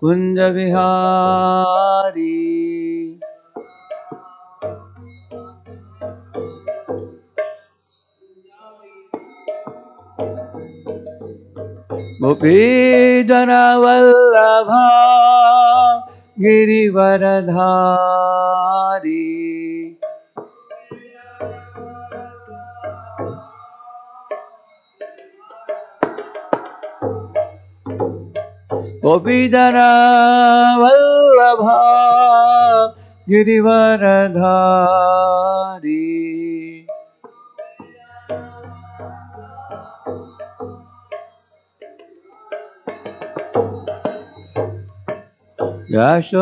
कुंज विहारी गोपी जनवल्लभा गिरिवरधारी। गोपीजना वल्लभा गिरिवरधारी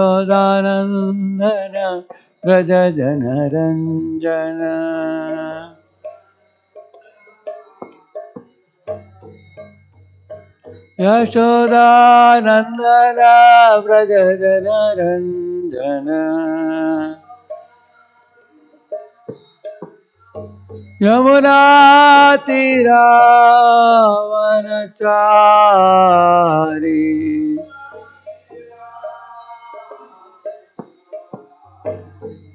यशोदानन्दन व्रजजनरञ्जन यशोदानन्दन व्रज जनरञ्जन यमुनातिरावनचारी।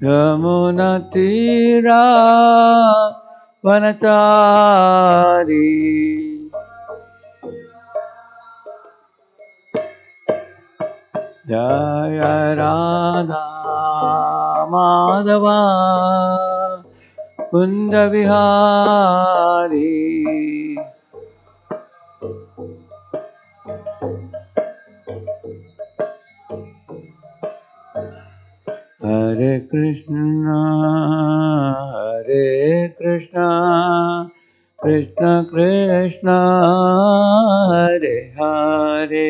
यमुनतीरा वनचारी जय राधा माधवा कुञ्ज विहारी। हरे कृष्ण हरे कृष्ण कृष्ण कृष्ण हरे हरे।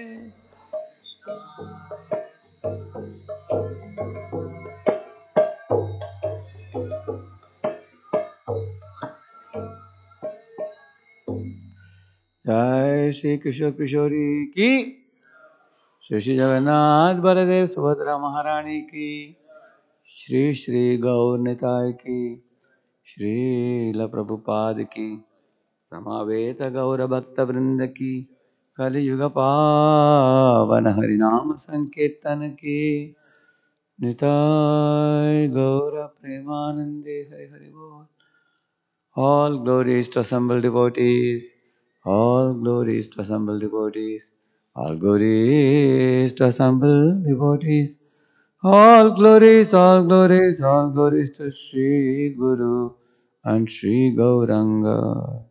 जय श्री किशोर किशोरी की। श्री श्री जगन्नाथ बलदेव सुभद्रा महारानी की। श्री श्री गौर निताय की। श्रील प्रभुपाद की। समावेत गौर भक्त वृंद की। कलयुग पावन हरिनाम संकीर्तन की। निताय गौर प्रेमानंदे हरि हरि बोल। All glories to assembled devotees. All glories to assembled devotees. All glories to assembled devotees. All glories, all glories, all glories to Sri Guru and Sri Gauranga.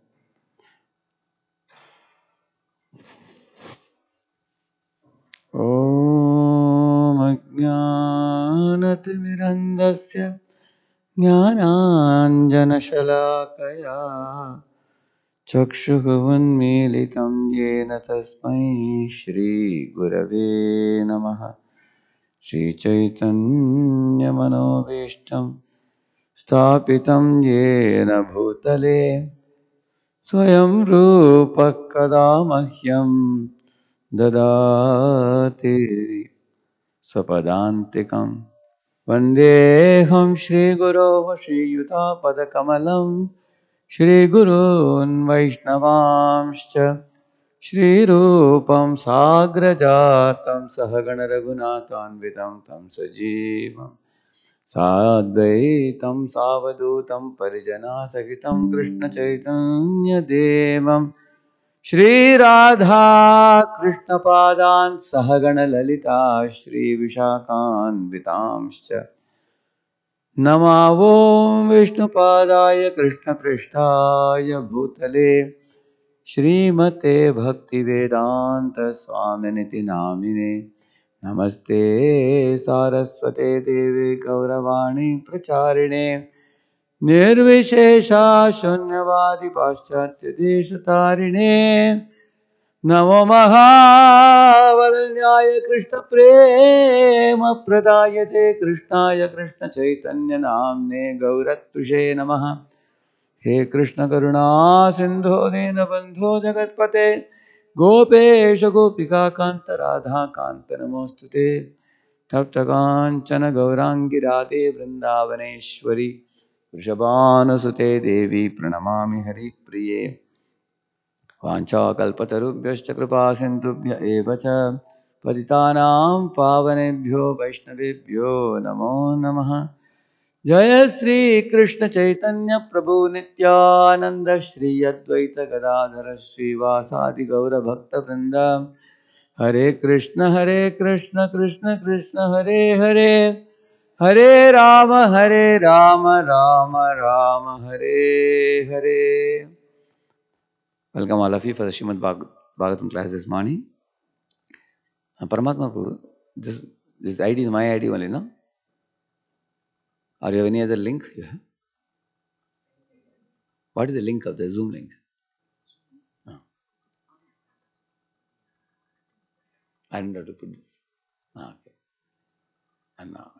ॐ अज्ञानतिमिरन्दस्य ज्ञानाञ्जनशलाकया चक्षुः उन्मीलितं येन तस्मै श्रीगुरवे नमः। श्रीचैतन्यमनोभीष्टं स्थापितं येन भूतले स्वयं रूपः कदा मह्यं ददाति। स्वपदान्तिकम् वन्देऽहं श्रीगुरोः श्रीयुतापदकमलं श्रीगुरून् वैष्णवांश्च श्रीरूपं साग्रजातं सहगणरघुनाथान्वितं तं सजीवम् साद्वैतं सावधूतं परिजनासहितं कृष्णचैतन्यदेवं श्रीराधा कृष्णपादान् सहगणललिता श्रीविशाखान्वितांश्च नमावो विष्णुपादाय कृष्णपृष्ठाय भूतले। श्रीमते भक्तिवेदान्तस्वामिनिति नामिने। नमस्ते सारस्वते देवे गौरवाणी प्रचारिणे। निर्विशेषा शून्यवादि पाश्चात्यदेशतारिणे नमो महावरण्याय कृष्णप्रेमप्रदायते कृष्णाय कृष्णचैतन्यनाम्ने गौरत्तुषे नमः। हे कृष्णकरुणा सिन्धो दीनबन्धो जगत्पते। गोपेश गोपिकान्त राधाकान्त नमोऽस्तु ते। तप्तकाञ्चन गौराङ्गी राधे वृन्दावनेश्वरि। वृषभानुसुते देवी प्रणमामि हरिप्रिये। वाञ्छाकल्पतरुभ्यश्च कृपासिन्धुभ्य एव च। पतितानां पावनेभ्यो वैष्णवेभ्यो नमो नमः। जय श्रीकृष्णचैतन्य प्रभु नित्यानन्द श्री अद्वैत गदाधर श्रीवासादि गौरभक्तवृन्द Hare Krishna Hare Krishna Krishna Krishna, Hare Hare. Hare Rama Hare Rama Rama Rama, Hare Hare. Welcome all of for the Shrimad Bhagavat class this morning परमात्मा को this this ID my ID only ना are you any other link you have what is the link of the zoom link I don't have to put okay and now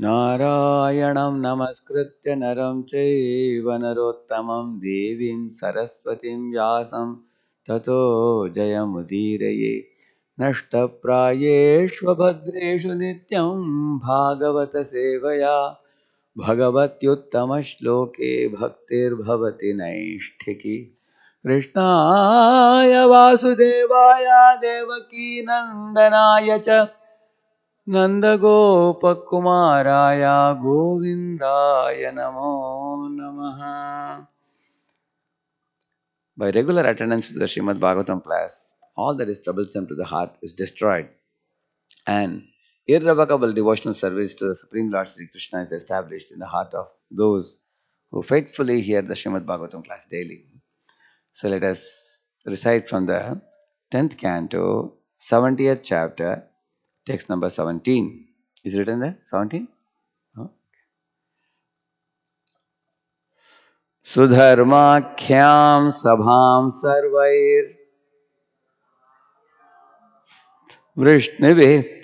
नारायणं नमस्कृत्य नरं चैव नरोत्तमं देवीं सरस्वतीं व्यासं ततो जयमुदीरये। नष्टप्रायेष्वभद्रेषु नित्यं भागवतसेवया। भगवत्युत्तमश्लोके भक्तिर्भवति नैष्ठिकी। कृष्णाय वासुदेवाय, देवकीनन्दनाय च नन्दगोपकुमाराय गोविन्दाय नमो नमः By regular attendance to the Srimad Bhagavatam class, all that is troublesome to the heart is destroyed, and irrevocable devotional service to the Supreme Lord Sri Krishna is established in the heart of those who faithfully hear the Srimad Bhagavatam class daily. So let us recite from the 10th canto, 70th chapter, text number 17. Is written there? 17? No? सुधर्माख्यां सभां सर्वैर्वृष्णिभिः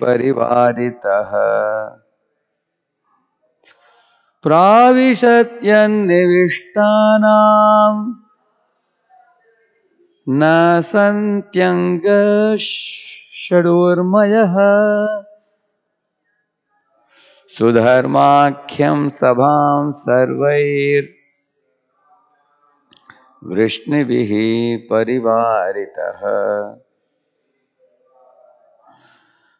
परिवारितः प्राविशत्यन्निविष्टानां न षडोर्मय। सुधर्माख्यम सभां सर्वैर् वृष्णिभिः परिवारितः।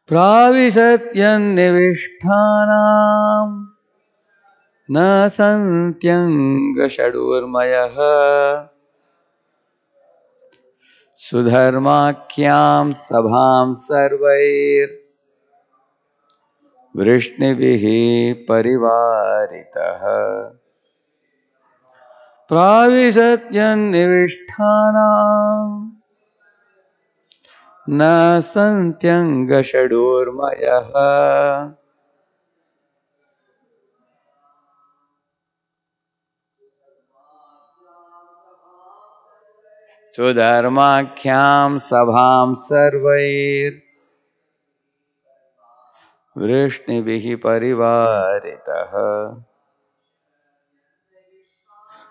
प्राविशत्यन्निविष्ठानां न सन्त्यङ्गषडूर्मयः। सुधर्माख्यां सभां सर्वैर्वृष्णिभिः परिवारितः। प्राविशत्यन्निविष्ठानाम् न सुधर्माख्यां सभां सर्वैर्वृष्णिभिः परिवारितः।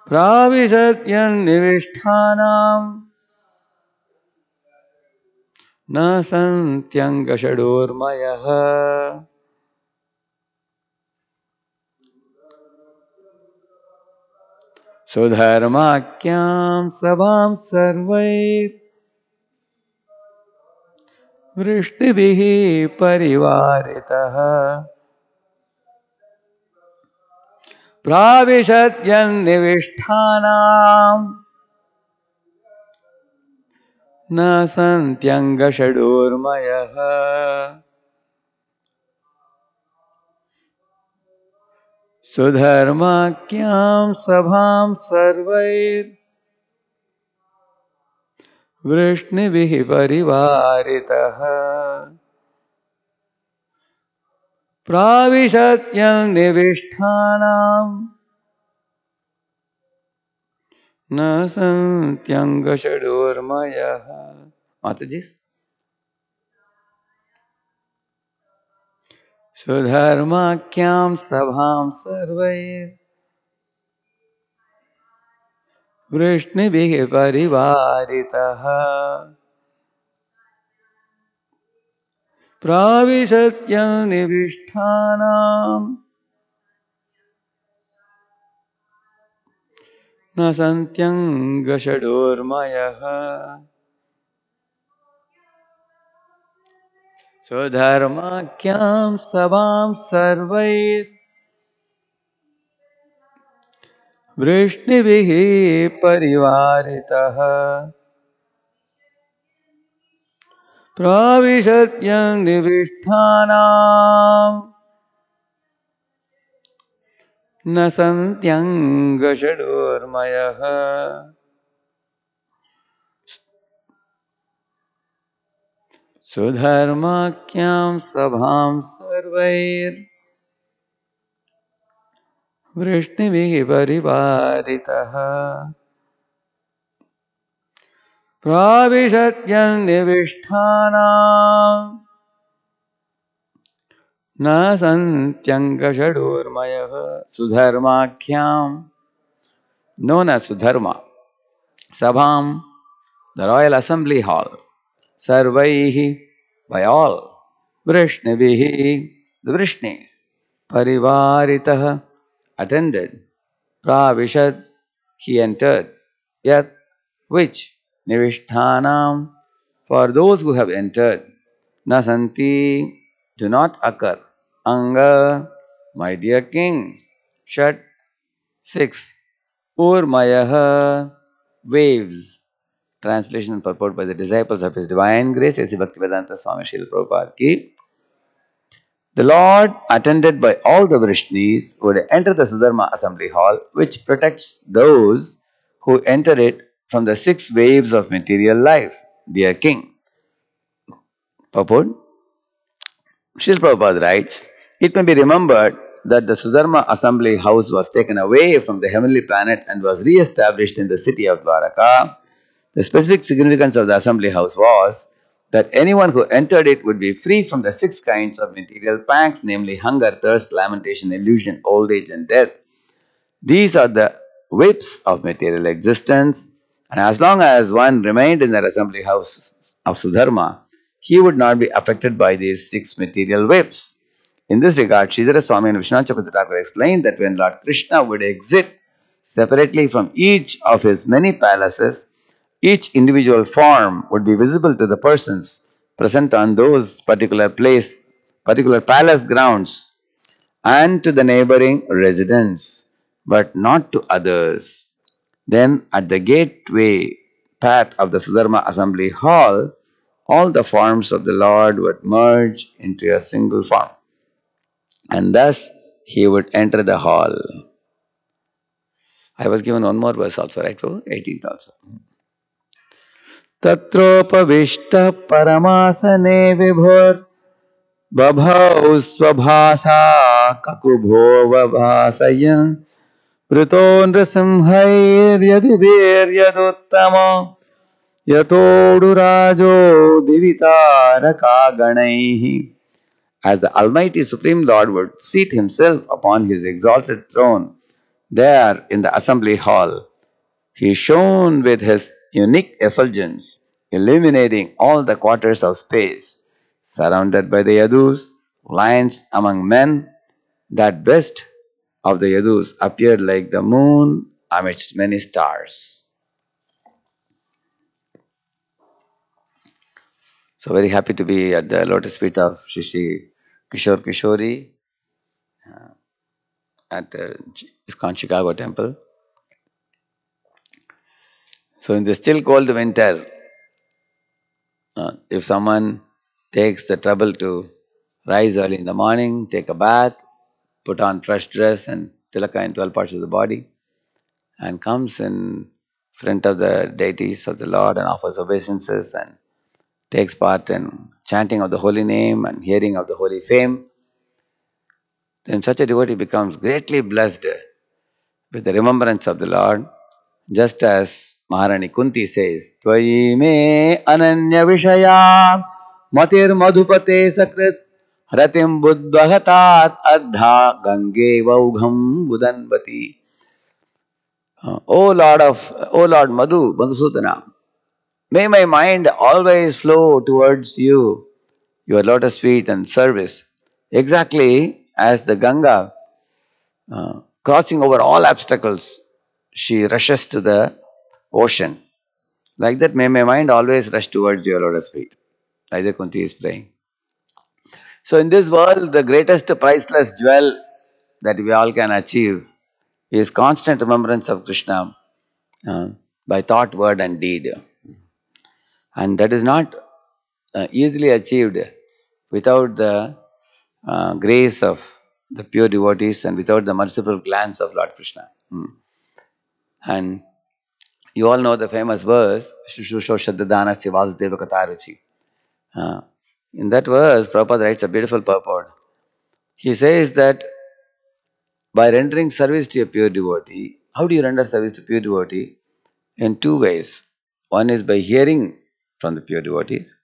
प्राविशत्यन्निविष्ठानाम् न सन्त्यङ्गषडोर्मयः। सुधर्माख्यां सभां सर्वैर्वृष्टिभिः परिवारितः। प्राविशत्यन्निविष्ठानाम् न सन्त्यङ्गषडोर्मयः। सुधर्माख्यां सभां सर्वैर्। वृष्णिभिः परिवारितः प्राविशत्यं निविष्ठानाम् न सन्त्यङ्गषडोर्मयः। माताजी। सुधर्माख्यां सभां वृष्णि वृष्णिभिः परिवारितः। प्राविशत्यं निविष्ठानाम् न सन्त्यङ्गषडोर्मयः। स्वधर्माख्यां सभां सर्वैर् वृष्णिभिः प्राविशत्यं निविष्ठानाम् न सन्त्यङ्गषडोर्मयः। सुधर्माख्यां सभां सर्वैर् वृष्णिभिः परिवारितः प्राविशत्यन्निविष्ठानाम् न सन्त्यङ्गषडोर्मयः सुधर्माख्यां नो न Sudharma, सभां the royal assembly hall Sarvaihi, by all, Vrishnivihi, the Vrishnis, Parivaritaha, attended, Pravishad, he entered, Yat, which, Nivishtanam, for those who have entered, Nasanti, do not occur, Anga, my dear king. Shat, 6. Urmayaha, waves. Translation and purport by the disciples of His Divine Grace, A.C. Bhaktivedanta Swami Srila Prabhupada ki. The Lord, attended by all the Vrishnis, would enter the Sudharma assembly hall, which protects those who enter it from the six waves of material life. Dear King. Purport Srila Prabhupada writes, it may be remembered that the Sudharma assembly house was taken away from the heavenly planet and was re-established in the city of Dwaraka. The specific significance of the assembly house was that anyone who entered it would be free from the six kinds of material pangs, namely hunger, thirst, lamentation, illusion, old age and death. These are the whips of material existence and as long as one remained in the assembly house of Sudharma, he would not be affected by these six material whips. In this regard, Sridhara Swami and Vishwanath Chakravarti explained that when Lord Krishna would exit separately from each of his many palaces, each individual form would be visible to the persons present on those particular place, particular palace grounds and to the neighboring residents, but not to others. Then at the gateway path of the Sudharma assembly hall, all the forms of the Lord would merge into a single form and thus he would enter the hall. I was given one more verse also, right? 18th also. तत्रोपविष्टः परमासने विभोर् बभौ स्वभासा ककुभो वभासयन् वृतो नृसिंहैर्यधिभिर्यदुत्तम यतोडुराजो दिवितारकागणैः As the Almighty Supreme Lord would seat himself upon his exalted throne there in the assembly hall, he shone with his unique effulgence, illuminating all the quarters of space, surrounded by the Yadus, lions among men, that best of the Yadus appeared like the moon amidst many stars. So very happy to be at the lotus feet of Sri Sri Kishore Kishori uh, at the ISKCON Chicago temple. So in the still cold winter, uh, if someone takes the trouble to rise early in the morning, take a bath, put on fresh dress and tilaka in 12 parts of the body, and comes in front of the deities of the Lord and offers obeisances and takes part in chanting of the holy name and hearing of the holy fame, then such a devotee becomes greatly blessed with the remembrance of the Lord, just as Maharani Kunti says, Tvayi me ananya vishaya matir madhupate sakrit ratim buddhahatat adha gange vaugham budanvati. Uh, o Lord of, O Lord Madhu, Madhusudana, may my mind always flow towards you, your lotus feet and service, exactly as the Ganga uh, crossing over all obstacles, she rushes to the ocean. Like that, may my mind always rush towards your lotus feet. Like that, Kunti is praying. So, in this world, the greatest priceless jewel that we all can achieve is constant remembrance of Krishna uh, by thought, word, and deed. And that is not uh, easily achieved without the uh, grace of the pure devotees and without the merciful glance of Lord Krishna. Hmm. And you all know the famous verse, Shushusho Shaddadana Sivasudeva Kataruchi. Uh, in that verse, Prabhupada writes a beautiful purport. He says that by rendering service to a pure devotee, how do you render service to pure devotee? In two ways. One is by hearing from the pure devotees,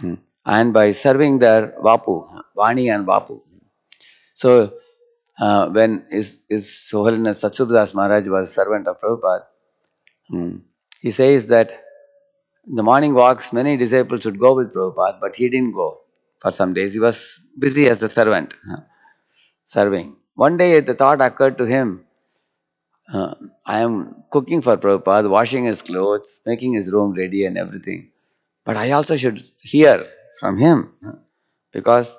hmm, and by serving their Vapu, Vani and Vapu. So, uh, when His, Holiness Satsvarup Das Maharaj was servant of Prabhupada, hmm, he says that the morning walks, many disciples would go with Prabhupada, but he didn't go for some days. He was busy as the servant, serving. One day the thought occurred to him, uh, I am cooking for Prabhupada, washing his clothes, making his room ready and everything. But I also should hear from him because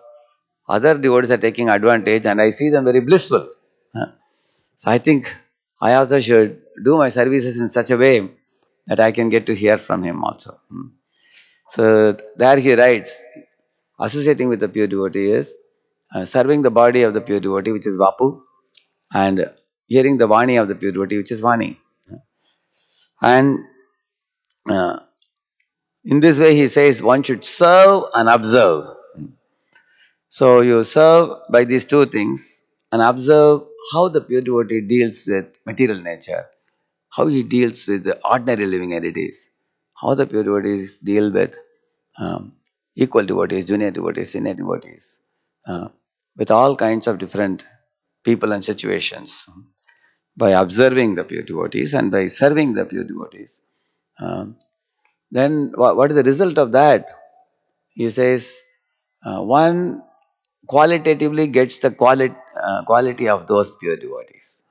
other devotees are taking advantage and I see them very blissful. So I think I also should do my services in such a way that I can get to hear from him also. So there he writes, associating with the pure devotee is uh, serving the body of the pure devotee, which is Vapu, and hearing the Vani of the pure devotee, which is Vani. And uh, in this way, he says one should serve and observe. So you serve by these two things and observe how the pure devotee deals with material nature, how he deals with the ordinary living entities, how the pure devotees deal with um, equal devotees, junior devotees, senior devotees, uh, with all kinds of different people and situations. By observing the pure devotees and by serving the pure devotees, um, then what, is the result of that? He says, uh, one qualitatively gets the quali- uh, quality of those pure devotees.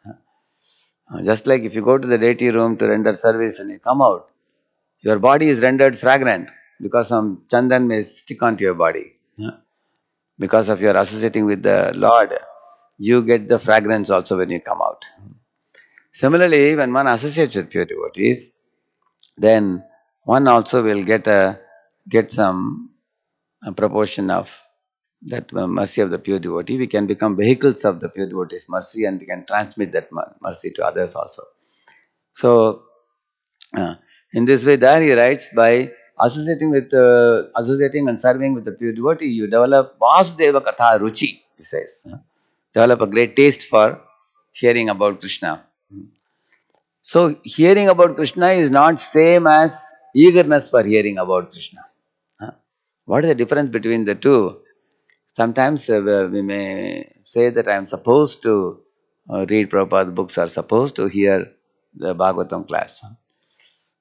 Uh, just like if you go to the deity room to render service and you come out, your body is rendered fragrant because some chandan may stick onto your body. Because of your associating with the Lord, you get the fragrance also when you come out. Similarly, when one associates with pure devotees, then one also will get a get some a proportion of that mercy of the pure devotee. We can become vehicles of the pure devotee's mercy and we can transmit that mercy to others also. So, uh, in this way, there he writes by associating with uh, associating and serving with the pure devotee, you develop Vasudeva Katha Ruchi, he says. Develop a great taste for hearing about Krishna. So, hearing about Krishna is not same as eagerness for hearing about Krishna. What is the difference between the two? Sometimes uh, we may say that I am supposed to uh, read Prabhupada books or supposed to hear the Bhagavatam class.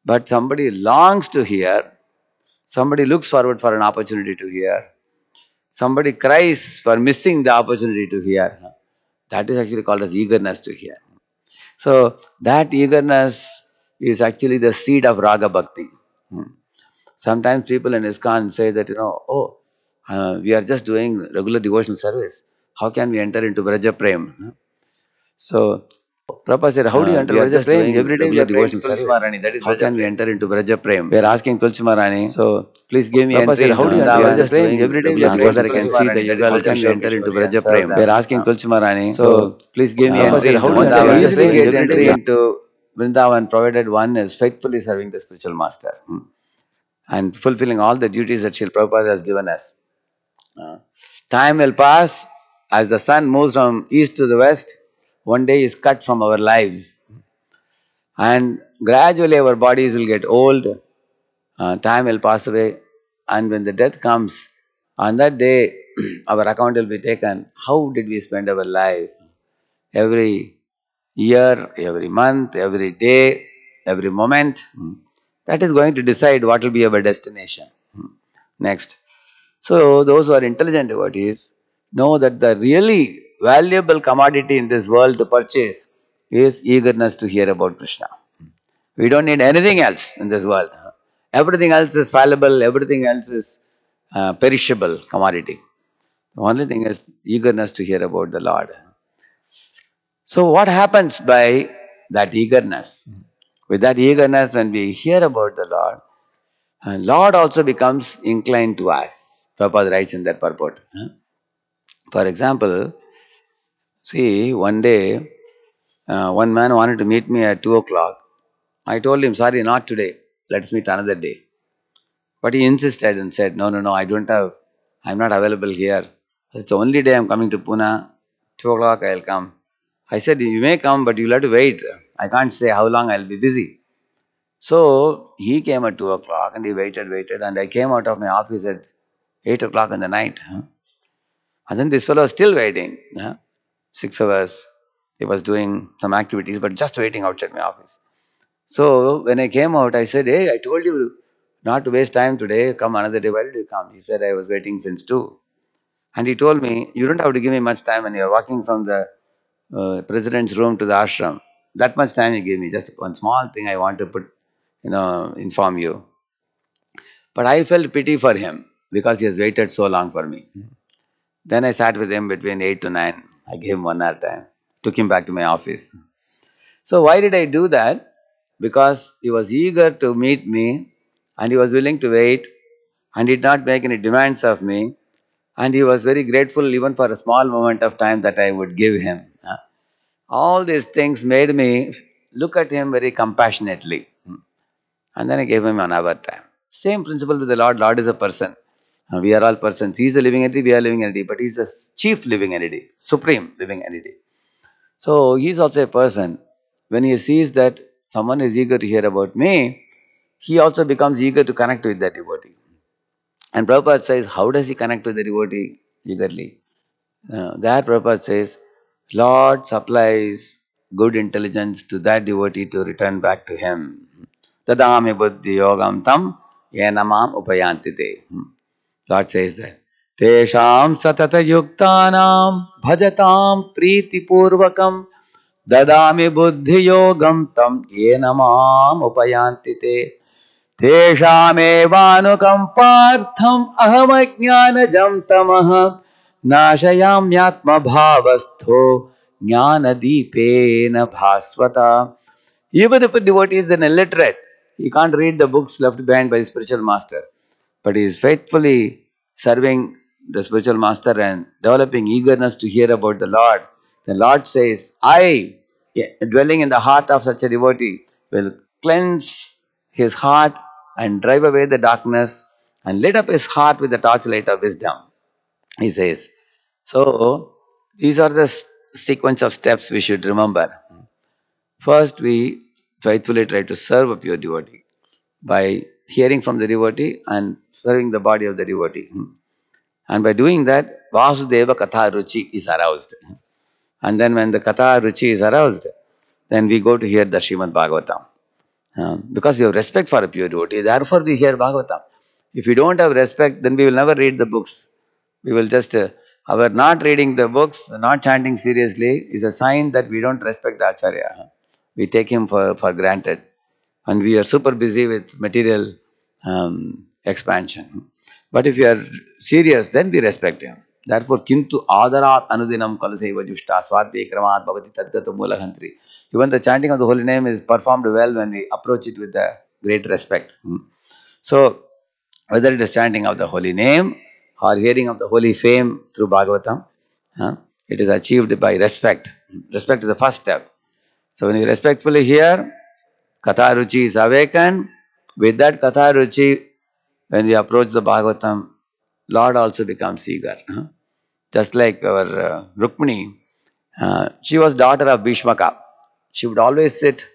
But somebody longs to hear, somebody looks forward for an opportunity to hear, somebody cries for missing the opportunity to hear. That is actually called as eagerness to hear. So that eagerness is actually the seed of Raga Bhakti. Hmm. Sometimes people in ISKCON say that, you know, oh, uh, we are just doing regular devotional service. How can we enter into Vraja Prem? So, Prabhupada said, how do you enter uh, Vraja Prem? Every day we are devotional service. That is how can we enter into Vraja Prem? We are asking Tulsi Maharani. So, please give me entry. Said, how do you enter Vraja Prem? Every day we are that I can see the yuga. How can we enter into Vraja Prem? We are asking Tulsi Maharani. So, please give me entry. How do you easily get entry into Vrindavan provided one is faithfully serving the spiritual master. Hmm and fulfilling all the duties that Srila Prabhupada has given us. Uh, time will pass as the sun moves from east to the west, one day is cut from our lives. And gradually our bodies will get old, uh, time will pass away, and when the death comes, on that day our account will be taken. How did we spend our life? Every year, every month, every day, every moment. Hmm. That is going to decide what will be our destination. Hmm. Next. So, those who are intelligent devotees know that the really valuable commodity in this world to purchase is eagerness to hear about Krishna. We don't need anything else in this world. Everything else is fallible, everything else is uh, perishable commodity. The only thing is eagerness to hear about the Lord. So, what happens by that eagerness? With that eagerness, when we hear about the Lord, uh, Lord also becomes inclined to us. Prabhupada writes in that purport. For example, see, one day, uh, one man wanted to meet me at 2 o'clock. I told him, sorry, not today. Let's meet another day. But he insisted and said, no, no, no, I don't have, I'm not available here. It's the only day I'm coming to Pune. 2 o'clock I'll come. I said, you may come, but you'll have to wait. I can't say how long I'll be busy. So he came at 2 o'clock and he waited, waited, and I came out of my office at 8 o'clock in the night. Huh? And then this fellow was still waiting. Huh? Six hours. He was doing some activities, but just waiting outside my office. So when I came out, I said, Hey, I told you not to waste time today. Come another day. Why did you come? He said, I was waiting since 2. And he told me, You don't have to give me much time when you're walking from the uh, president's room to the ashram. That much time he gave me, just one small thing I want to put, you know, inform you. But I felt pity for him because he has waited so long for me. Hmm. Then I sat with him between 8 to 9. I gave him one hour time, took him back to my office. So, why did I do that? Because he was eager to meet me and he was willing to wait and did not make any demands of me. And he was very grateful even for a small moment of time that I would give him. All these things made me look at him very compassionately. Hmm. And then I gave him another time. Same principle with the Lord. Lord is a person. We are all persons. He is a living entity, we are living entity, but He is the chief living entity, supreme living entity. So He is also a person. When He sees that someone is eager to hear about me, He also becomes eager to connect with that devotee. And Prabhupada says, How does He connect with the devotee eagerly? Uh, there Prabhupada says, Lord supplies good intelligence to that devotee to return back to Him. Tadami buddhi yogam tam yenamam upayantite. Lord says that. Tesham तेषां सततयुक्तानां भजतां प्रीतिपूर्वकं ददामि बुद्धियोगं तं येन माम् उपयान्ति ते तेषामेवानुकम्पार्थम् अहमज्ञानजं तमः नाशयाम्यात्मभावस्थो ज्ञानदीपेन bhaswata. Even if a devotee is an illiterate, he can't read the books left behind by his spiritual master, but he is faithfully serving the spiritual master and developing eagerness to hear about the Lord. The Lord says, I, dwelling in the heart of such a devotee, will cleanse his heart and drive away the darkness and lit up his heart with the torchlight of wisdom, he says. So, these are the sequence of steps we should remember. First, we faithfully try to serve a pure devotee by hearing from the devotee and serving the body of the devotee. And by doing that, Vasudeva Katha Ruchi is aroused. And then when the Katha Ruchi is aroused, then we go to hear the Srimad Bhagavatam. Uh, because we have respect for a pure devotee, therefore we hear Bhagavatam. If we don't have respect, then we will never read the books. We will just, uh, our not reading the books, not chanting seriously is a sign that we don't respect the Acharya. We take him for, for granted. And we are super busy with material um, expansion. But if you are serious, then we respect him. Therefore, kintu adarat anudinam kalaseva jushta swadvikramat bhavati tadgata mulahantri. Even the chanting of the holy name is performed well when we approach it with a great respect. Hmm. So, whether it is chanting of the holy name or hearing of the holy fame through Bhagavatam, it is achieved by respect. Respect is the first step. So, when you respectfully hear, Katha is awakened. With that Katha when we approach the Bhagavatam, Lord also becomes eager. Just like our uh, Rukmini, uh, she was daughter of Bhishmaka. She would always sit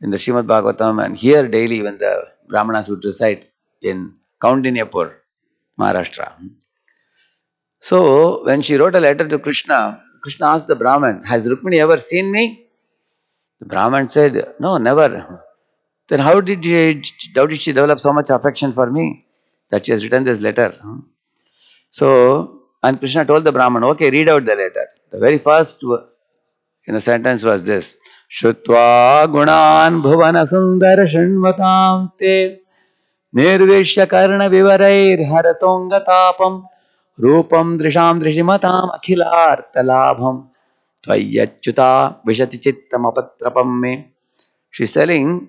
in the Srimad Bhagavatam and hear daily when the Brahmanas would recite in Kaundinyapur, Maharashtra. So, when she wrote a letter to Krishna, Krishna asked the Brahman, Has Rukmini ever seen me? The Brahman said, No, never. Then how did, she, how did she develop so much affection for me that she has written this letter? So, and Krishna told the Brahman, okay, read out the letter. The very first in a sentence was this. Shutva gunan bhuvana sundara shanvatam te nirvishya karna vivarair haratongatapam rupam drisham drishimatam akhilartalabham tvayachyuta vishati chittam apatrapam me. She's telling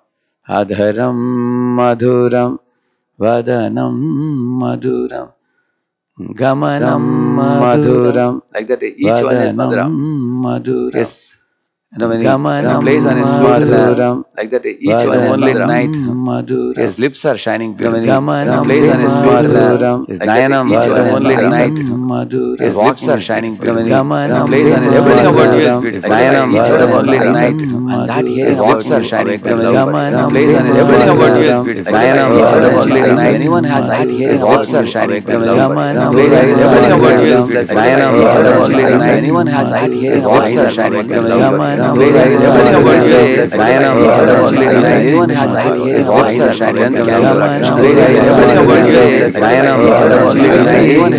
अधरं मधुरं वदनं मधुरं गमनं मधुरं. Like that each one is मधुरं. मधुर। Know, when he, he plays on his flute, like that, each one only night, his lips are shining blue. When he, when he plays on his flute, his nayanam, each one only night, his lips are shining blue. When he, when he plays on his everything about you is beautiful. Nayanam, each one only night, and that here his lips are shining. When he plays on his everything about you is beautiful. Nayanam, each one only night, anyone has that here his lips are shining. When he plays on his everything about you is beautiful. Nayanam, each one only night, anyone has that here his lips are shining blue. Everything about you is Anyone has his eyes are shining. Everything about you is Anyone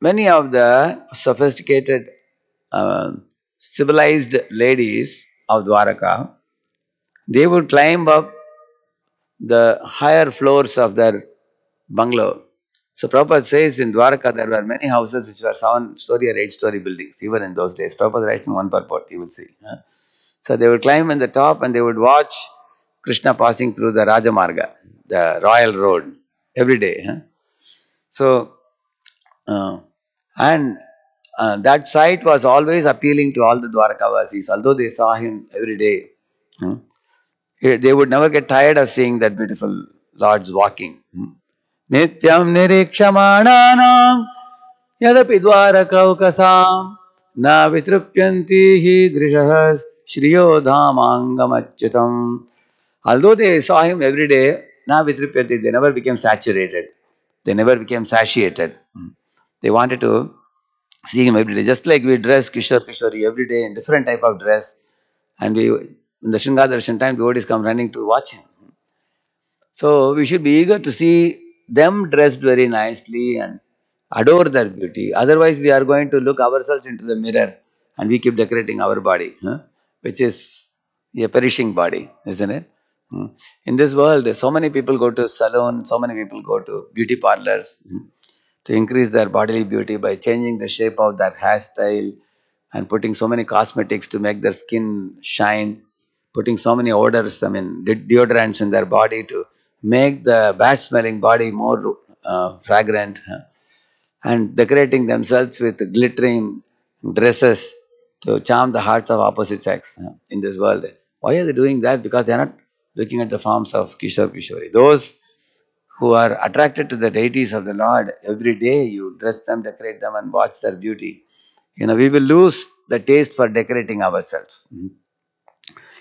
many of the sophisticated, uh, civilized ladies of Dwaraka, they would climb up the higher floors of their bungalow. So Prabhupada says in Dwaraka there were many houses which were seven story or eight story buildings, even in those days. Prabhupada writes in one purport, you will see. So they would climb in the top and they would watch Krishna passing through the Rajamarga, the royal road, every day. So, uh, and uh, that sight was always appealing to all the Dwarakavasis, although they saw him every day. Hmm? They would never get tired of seeing that beautiful Lord's walking. Hmm? Nityam nirikshamananam yadapi dwarakaukasam na vitrupyanti hi drishahas shriyo Although they saw him every day, na vitrupyanti, they never became saturated. They never became satiated. Hmm? They wanted to see him every day. Just like we dress Kishore Kishori every day in different type of dress. And we, in the Shringadarshan time, devotees come running to watch him. So we should be eager to see them dressed very nicely and adore their beauty. Otherwise, we are going to look ourselves into the mirror and we keep decorating our body, huh? which is a perishing body, isn't it? Hmm. In this world, so many people go to salon, so many people go to beauty parlors hmm, to increase their bodily beauty by changing the shape of their hairstyle and putting so many cosmetics to make their skin shine, putting so many odors, I mean, deodorants in their body to make the bad smelling body more uh, fragrant and decorating themselves with glittering dresses to charm the hearts of opposite sex in this world. Why are they doing that? Because they are not looking at the forms of Kishore Kishori. Those who are attracted to the deities of the Lord, every day you dress them, decorate them, and watch their beauty. You know, we will lose the taste for decorating ourselves.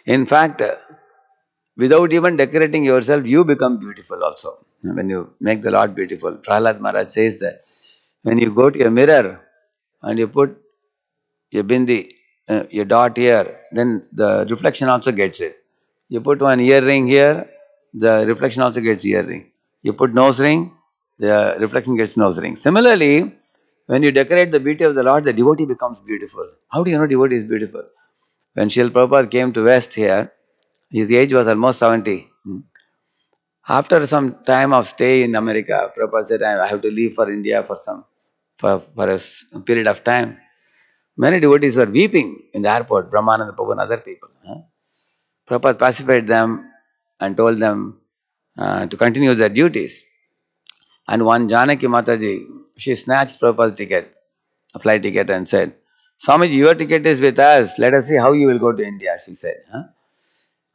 In fact, without even decorating yourself, you become beautiful also. When you make the Lord beautiful. Prahlad Maharaj says that when you go to a mirror and you put your bindi, uh, your dot here, then the reflection also gets it. You put one earring here, the reflection also gets earring. You put nose ring, the reflection gets nose ring. Similarly, when you decorate the beauty of the Lord, the devotee becomes beautiful. How do you know devotee is beautiful? When Srila Prabhupada came to West here, his age was almost 70. Hmm. After some time of stay in America, Prabhupada said, I have to leave for India for some for, for a period of time. Many devotees were weeping in the airport, Brahmananda Prabhu and other people. Huh? Prabhupada pacified them and told them uh, to continue their duties. And one Janaki Mataji, she snatched Prabhupada's ticket, a flight ticket, and said, Swamiji, your ticket is with us. Let us see how you will go to India, she said. Huh?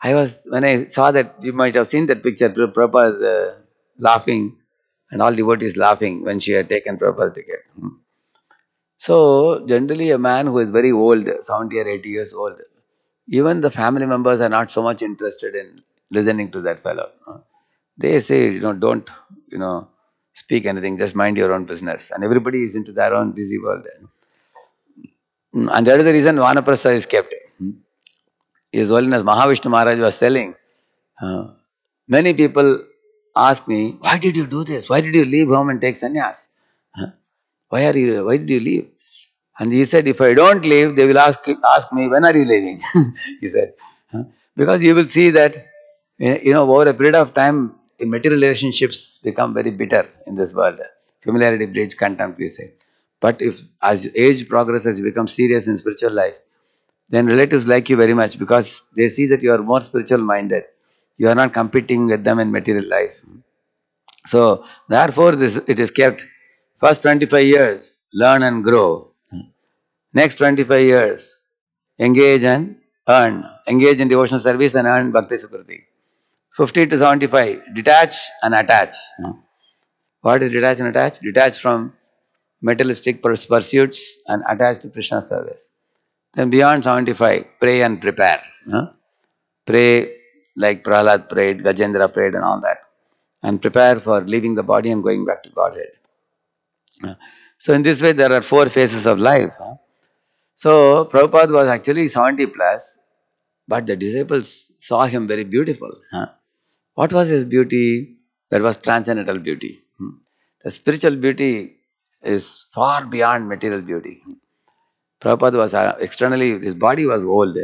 I was, when I saw that, you might have seen that picture, Prabhupada uh, laughing and all devotees laughing when she had taken Prabhupada's ticket. Hmm. So, generally a man who is very old, 70 or 80 years old, even the family members are not so much interested in listening to that fellow. They say, you know, don't, you know, speak anything, just mind your own business. And everybody is into their own busy world. Hmm. And that is the reason Vanaprastha is kept. Hmm. His Holiness Mahavishnu Maharaj was telling, uh, many people ask me, why did you do this? Why did you leave home and take sannyas? Huh? Why are you, why did you leave? And he said, if I don't leave, they will ask, ask me, when are you leaving? he said, huh? because you will see that, you know, over a period of time, material relationships become very bitter in this world. Familiarity breeds contempt, we say. But if as age progresses, you become serious in spiritual life, then relatives like you very much because they see that you are more spiritual minded. You are not competing with them in material life. So, therefore, this it is kept first 25 years, learn and grow. Next 25 years, engage and earn. Engage in devotional service and earn bhakti sukriti. 50 to 75, detach and attach. What is detach and attach? Detach from materialistic pursuits and attach to Krishna service. Then beyond 75, pray and prepare. Pray like Prahlad prayed, Gajendra prayed and all that. And prepare for leaving the body and going back to Godhead. So in this way there are four phases of life. So Prabhupada was actually 70 plus, but the disciples saw him very beautiful. What was his beauty? There was transcendental beauty. Hmm. The spiritual beauty is far beyond material beauty. Prabhupada was uh, externally, his body was old,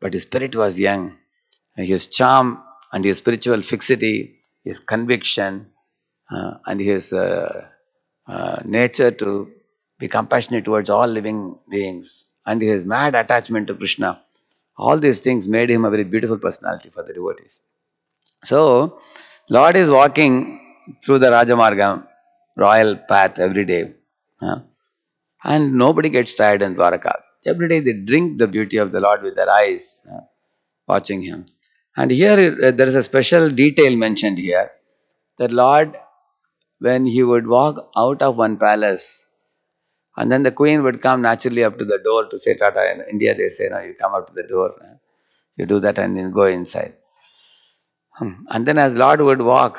but his spirit was young. And his charm and his spiritual fixity, his conviction, uh, and his uh, uh, nature to be compassionate towards all living beings, and his mad attachment to Krishna, all these things made him a very beautiful personality for the devotees. So, Lord is walking through the Rajamargam, royal path every day. And nobody gets tired in Dwaraka. Every day they drink the beauty of the Lord with their eyes, watching Him. And here uh, there is a special detail mentioned here that Lord, when He would walk out of one palace, and then the queen would come naturally up to the door to say Tata. In India, they say, no, you come up to the door, you do that and then go inside. Hmm. And then as Lord would walk,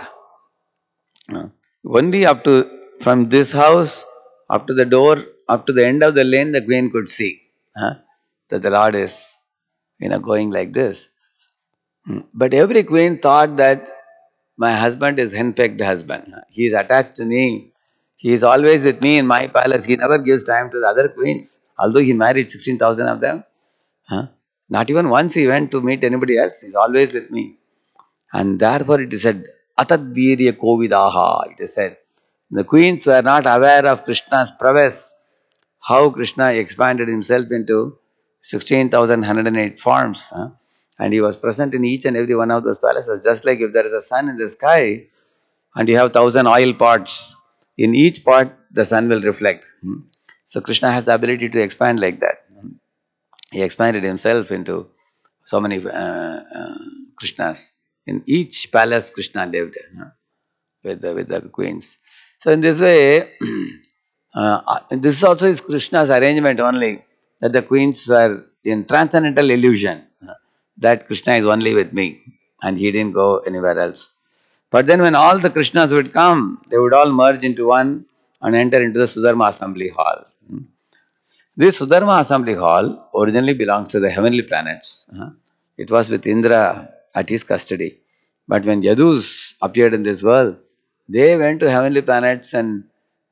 only up to, from this house up to the door up to the end of the lane, the queen could see huh, that the Lord is you know, going like this. Hmm. But every queen thought that my husband is henpecked husband. He is attached to me. He is always with me in my palace. He never gives time to the other queens. Although he married 16,000 of them. Huh? Not even once he went to meet anybody else. He's always with me. And therefore it is said, Atadvirya Kovidaha. It is said, the queens were not aware of Krishna's prowess, how Krishna expanded himself into 16,108 forms. Huh? And he was present in each and every one of those palaces. Just like if there is a sun in the sky and you have thousand oil pots, in each pot the sun will reflect. Hmm. So Krishna has the ability to expand like that. He expanded himself into so many uh, uh, Krishnas. In each palace, Krishna lived with, the, with the queens. So, in this way, uh, this also is Krishna's arrangement only that the queens were in transcendental illusion that Krishna is only with me and he didn't go anywhere else. But then, when all the Krishnas would come, they would all merge into one and enter into the Sudharma assembly hall. This Sudharma assembly hall originally belongs to the heavenly planets. It was with Indra at his custody. But when Yadus appeared in this world, they went to heavenly planets and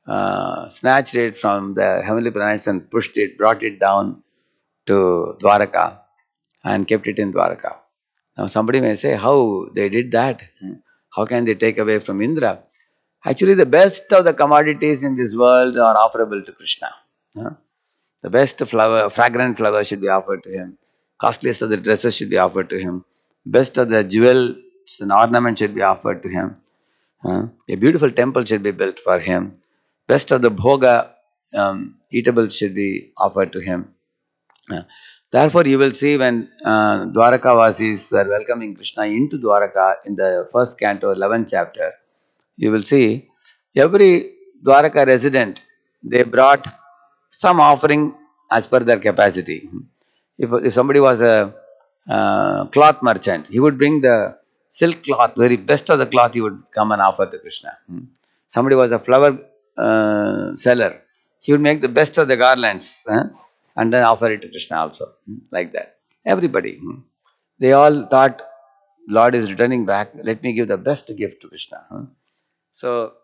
uh, snatched it from the heavenly planets and pushed it, brought it down to Dwaraka and kept it in Dwaraka. Now somebody may say, how they did that? How can they take away from Indra? Actually, the best of the commodities in this world are offerable to Krishna. The best flower, fragrant flower should be offered to him. Costliest of the dresses should be offered to him. Best of the jewels and ornaments should be offered to him. Uh, a beautiful temple should be built for him. Best of the bhoga um, eatables should be offered to him. Uh, therefore, you will see when uh, Dwaraka were welcoming Krishna into Dwaraka in the first canto, 11th chapter, you will see every Dwaraka resident, they brought some offering as per their capacity. If, if somebody was a uh, cloth merchant, he would bring the silk cloth, very best of the cloth he would come and offer to Krishna. Hmm. Somebody was a flower uh, seller, he would make the best of the garlands and then offer it to Krishna also, hmm, like that. Everybody. Hmm. They all thought, Lord is returning back, let me give the best gift to Krishna. So,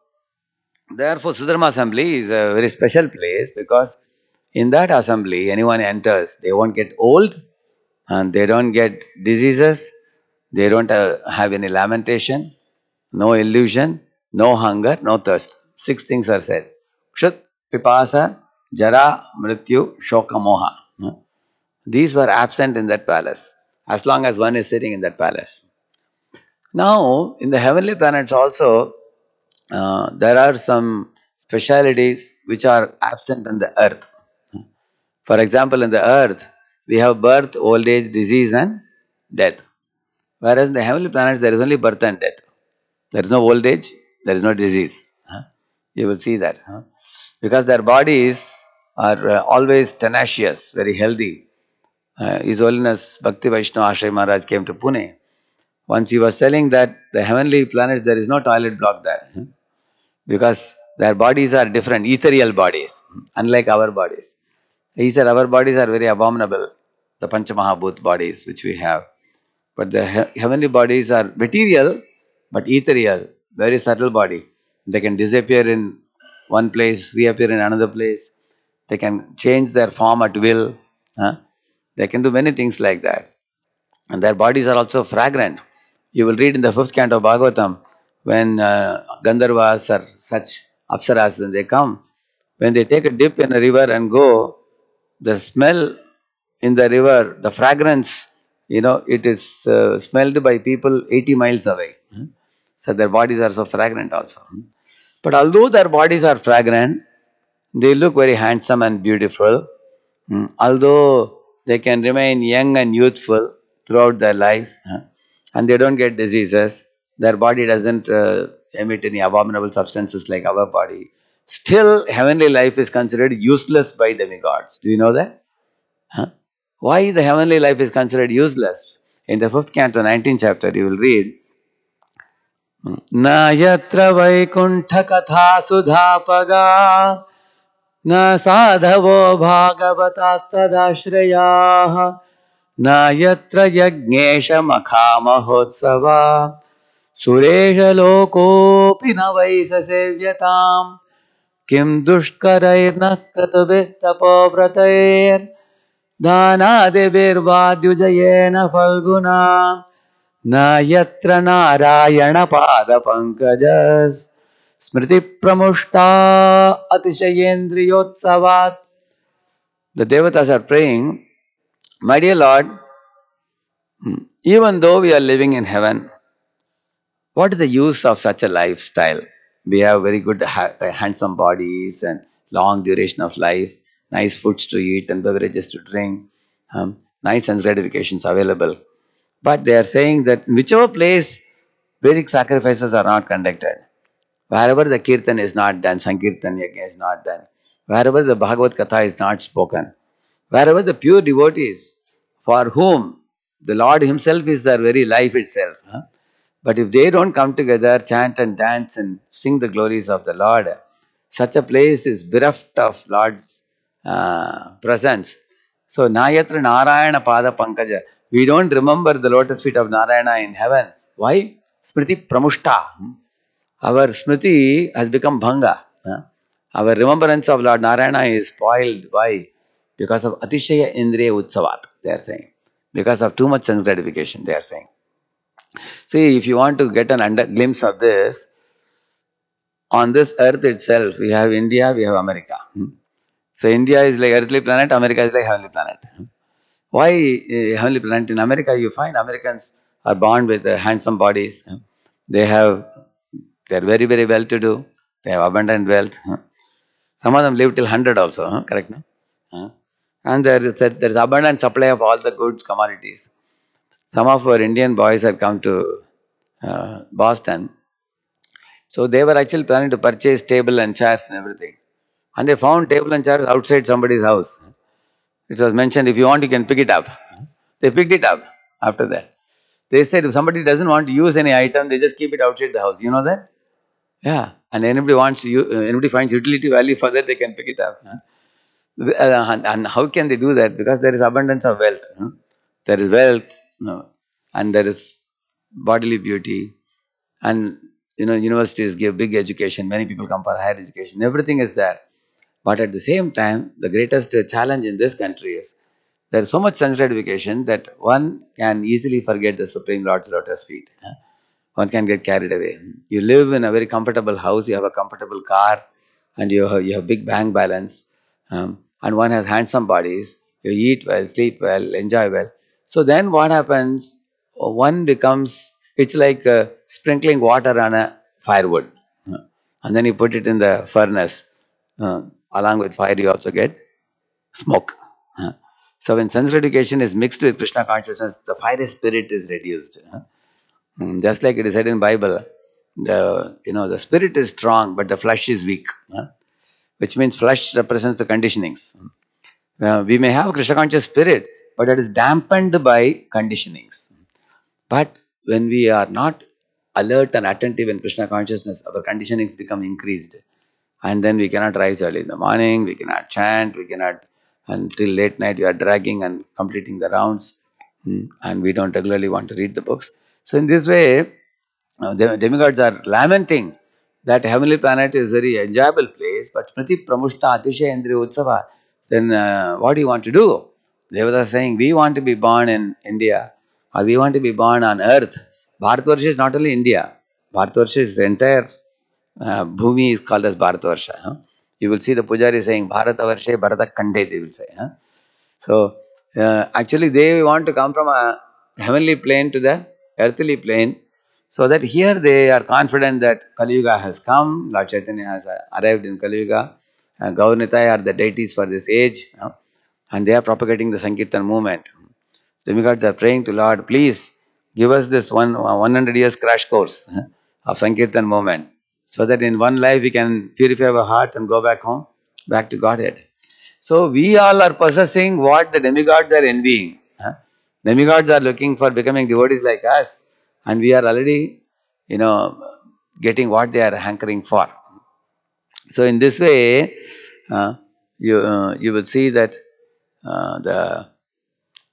Therefore, Sudharma assembly is a very special place because in that assembly, anyone enters, they won't get old and they don't get diseases, they don't uh, have any lamentation, no illusion, no hunger, no thirst. Six things are said. Kshut, Pipasa, Jara, Mrityu, Shoka, Moha. These were absent in that palace as long as one is sitting in that palace. Now, in the heavenly planets also, uh, there are some specialities which are absent in the earth. For example, in the earth, we have birth, old age, disease, and death. Whereas in the heavenly planets, there is only birth and death. There is no old age, there is no disease. You will see that. Because their bodies are uh, always tenacious, very healthy. Uh, His Holiness Bhakti Vaishnava Ashray Maharaj came to Pune. Once he was telling that the heavenly planets, there is no toilet block there because their bodies are different, ethereal bodies, unlike our bodies. He said our bodies are very abominable, the Panchamahabhut bodies which we have. But the he heavenly bodies are material but ethereal, very subtle body. They can disappear in one place, reappear in another place. They can change their form at will. Huh? They can do many things like that. And their bodies are also fragrant. You will read in the fifth canto of Bhagavatam, when uh, Gandharvas or such Apsaras, when they come, when they take a dip in a river and go, the smell in the river, the fragrance, you know, it is uh, smelled by people 80 miles away. So their bodies are so fragrant also. But although their bodies are fragrant, they look very handsome and beautiful. Although they can remain young and youthful throughout their life and they don't get diseases, their body doesn't uh, emit any abominable substances like our body. Still, heavenly life is considered useless by demigods. Do you know that? Huh? Why the heavenly life is considered useless? In the fifth canto, 19th chapter, you will read, न यत्र वैकुण्ठकथा सुधापगा न साधवो भागवतास्तदाश्रयाः न यत्र यज्ञेशमखामहोत्सवा सुरेशलोकोऽपि न वै स सेव्यताम् किं दुष्करैर्नक्रतुभिस्तपोव्रतैर्दानादिभिर्वाद्युजयेन फल्गुना। न यत्र नारायणपादपङ्कजस्। स्मृतिप्रमुष्टा अतिशयेन्द्रियोत्सवात्। The devatas are praying my dear lord even though we are living in heaven what is the use of such a life We have very good, ha- handsome bodies and long duration of life, nice foods to eat and beverages to drink, um, nice sense gratifications available. But they are saying that in whichever place Vedic sacrifices are not conducted, wherever the kirtan is not done, Sankirtan yajna is not done, wherever the Bhagavad Katha is not spoken, wherever the pure devotees for whom the Lord Himself is their very life itself. huh? But if they don't come together, chant and dance and sing the glories of the Lord, such a place is bereft of Lord's uh, presence. So, Nayatra Narayana Pada Pankaja. We don't remember the lotus feet of Narayana in heaven. Why? Smriti Pramushta. Hmm? Our Smriti has become Bhanga. Our remembrance of Lord Narayana is spoiled. Why? Because of Atishaya Indriya Utsavat, they are saying. Because of too much sense gratification, they are saying. See, if you want to get an under glimpse of this, on this earth itself, we have India, we have America. hmm? So, India is like earthly planet, America is like heavenly planet. hmm? Why uh, heavenly planet? In America, you find Americans are born with uh, handsome bodies. hmm? They have, they are very, very well to do. They have abundant wealth. Some of them live till 100 also, correct? No? And there is, there is abundant supply of all the goods, commodities. Some of our Indian boys have come to uh, Boston. So they were actually planning to purchase table and chairs and everything. And they found table and chairs outside somebody's house. It was mentioned, if you want, you can pick it up. They picked it up after that. They said if somebody doesn't want to use any item, they just keep it outside the house. You know that? Yeah. And anybody wants uh, anybody finds utility value for that, they can pick it up. Uh, and how can they do that? Because there is abundance of wealth. There is wealth, no, and there is bodily beauty, and you know universities give big education. Many people come for higher education. Everything is there, but at the same time, the greatest challenge in this country is there is so much sense gratification that one can easily forget the Supreme Lord's lotus feet. One can get carried away. You live in a very comfortable house, you have a comfortable car, and you have, you have big bank balance, um, and one has handsome bodies. You eat well, sleep well, enjoy well. So then what happens? One becomes, it's like uh, sprinkling water on a firewood. huh? And then you put it in the furnace. Uh, along with fire, you also get smoke. huh? So when sense education is mixed with Krishna consciousness, the fiery spirit is reduced. huh? Mm, Just like it is said in Bible, the you know the spirit is strong, but the flesh is weak. Which means flesh represents the conditionings. Uh, we may have Krishna conscious spirit, but it is dampened by conditionings. But when we are not alert and attentive in Krishna consciousness, our conditionings become increased. And then we cannot rise early in the morning, we cannot chant, we cannot, until late night we are dragging and completing the rounds, mm, and we don't regularly want to read the books. So, in this way, uh, the demigods are lamenting that heavenly planet is very enjoyable place, but Smriti Pramushta Atisha Indriya Utsava, then uh, what do you want to do? Devata saying, we want to be born in India, or we want to be born on earth. Bharatvarsha is not only India, Bharatvarsha is the entire uh, Bhumi is called as Bharatvarsha. Huh? You will see the Pujari saying Bharatavarshe Bharata Kande, they will say. Huh? So, uh, actually, they want to come from a heavenly plane to the earthly plane, so that here they are confident that Kali Yuga has come, Lord Chaitanya has arrived in Kali Yuga, uh, Gaurnitai are the deities for this age, you know, and they are propagating the Sankirtan movement. Demigods are praying to Lord, please give us this one 100 years crash course of Sankirtan movement, so that in one life we can purify our heart and go back home, back to Godhead. So we all are possessing what the demigods are envying. Demigods are looking for becoming devotees like us, and we are already, you know, getting what they are hankering for. So in this way, uh, you uh, you will see that uh, the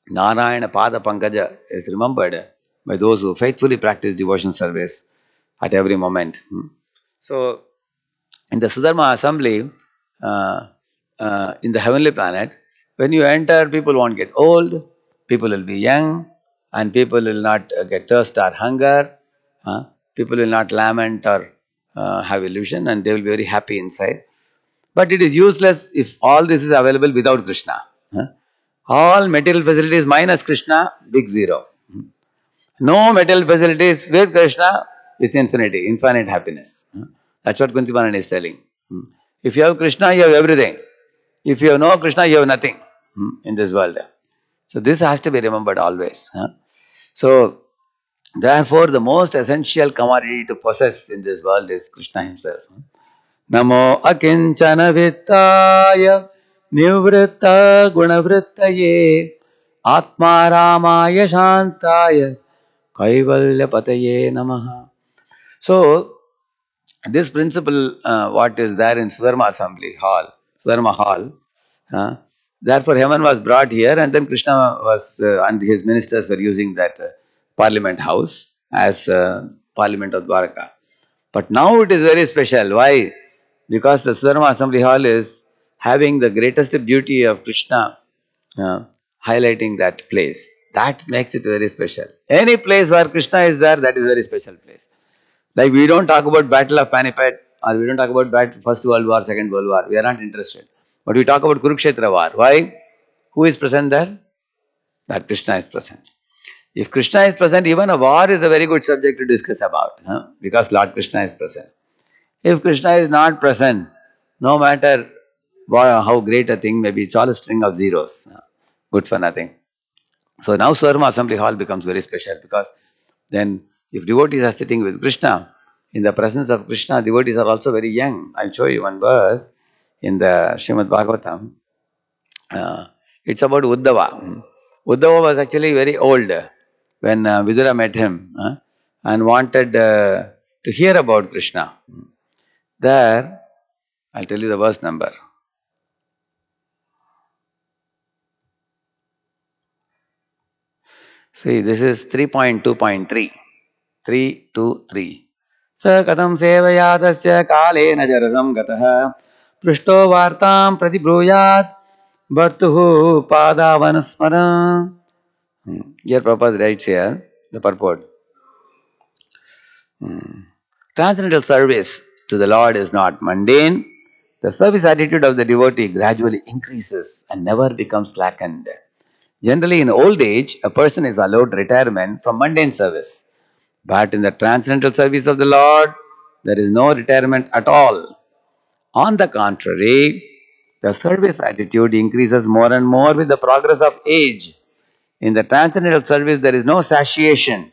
Narayana Pada Pankaja is remembered by those who faithfully practice devotion service at every moment. Hmm. So, in the Sudharma assembly, uh, uh, in the heavenly planet, when you enter, people won't get old, people will be young, and people will not uh, get thirst or hunger, uh, people will not lament or uh, have illusion, and they will be very happy inside. But it is useless if all this is available without Krishna. Huh? All material facilities minus Krishna, big zero. Hmm. No material facilities with Krishna is infinity, infinite happiness. Hmm. That's what Kuntimanan is telling. Hmm. If you have Krishna, you have everything. If you have no Krishna, you have nothing in this world. So this has to be remembered always. So therefore, the most essential commodity to possess in this world is Krishna himself. Namo akinchana vittaya nivritta gunavrittaye atma ramaya shantaya kaivalya pataye namaha. So this principle, uh, what is there in Sudharma Assembly Hall, Sudharma Hall, uh, therefore heaven was brought here and then Krishna was, uh, and his ministers were using that uh, parliament house as uh, parliament of Dwaraka. But now it is very special. Why? Because the Sudharma Assembly Hall is having the greatest beauty of Krishna uh, highlighting that place. That makes it very special. Any place where Krishna is there, that is very special place. Like we don't talk about Battle of Panipat or we don't talk about bat- First World War, Second World War. We are not interested. But we talk about Kurukshetra War. Why? Who is present there? That Krishna is present. If Krishna is present, even a war is a very good subject to discuss about huh? because Lord Krishna is present. If Krishna is not present, no matter how great a thing maybe it's all a string of zeros. Good for nothing. So now Sudharma Assembly Hall becomes very special because then if devotees are sitting with Krishna, in the presence of Krishna, devotees are also very young. I'll show you one verse in the Srimad Bhagavatam. Uh, it's about Uddhava. Uddhava was actually very old when uh, Vidura met him uh, and wanted uh, to hear about Krishna. There, I'll tell you the verse number. See, this is 3.2.3. 323. स कथं सेवया तस्य कालेन जरसं गतः पृष्टो वार्तां प्रतिब्रूयात् भर्तुः पादावनुस्मर Here Prabhupada writes here, the purport. Hmm. Transcendental service to the Lord is not mundane. The service attitude of the devotee gradually increases and never becomes slackened. Generally, in old age, a person is allowed retirement from mundane service. But in the transcendental service of the Lord, there is no retirement at all. On the contrary, the service attitude increases more and more with the progress of age. In the transcendental service, there is no satiation,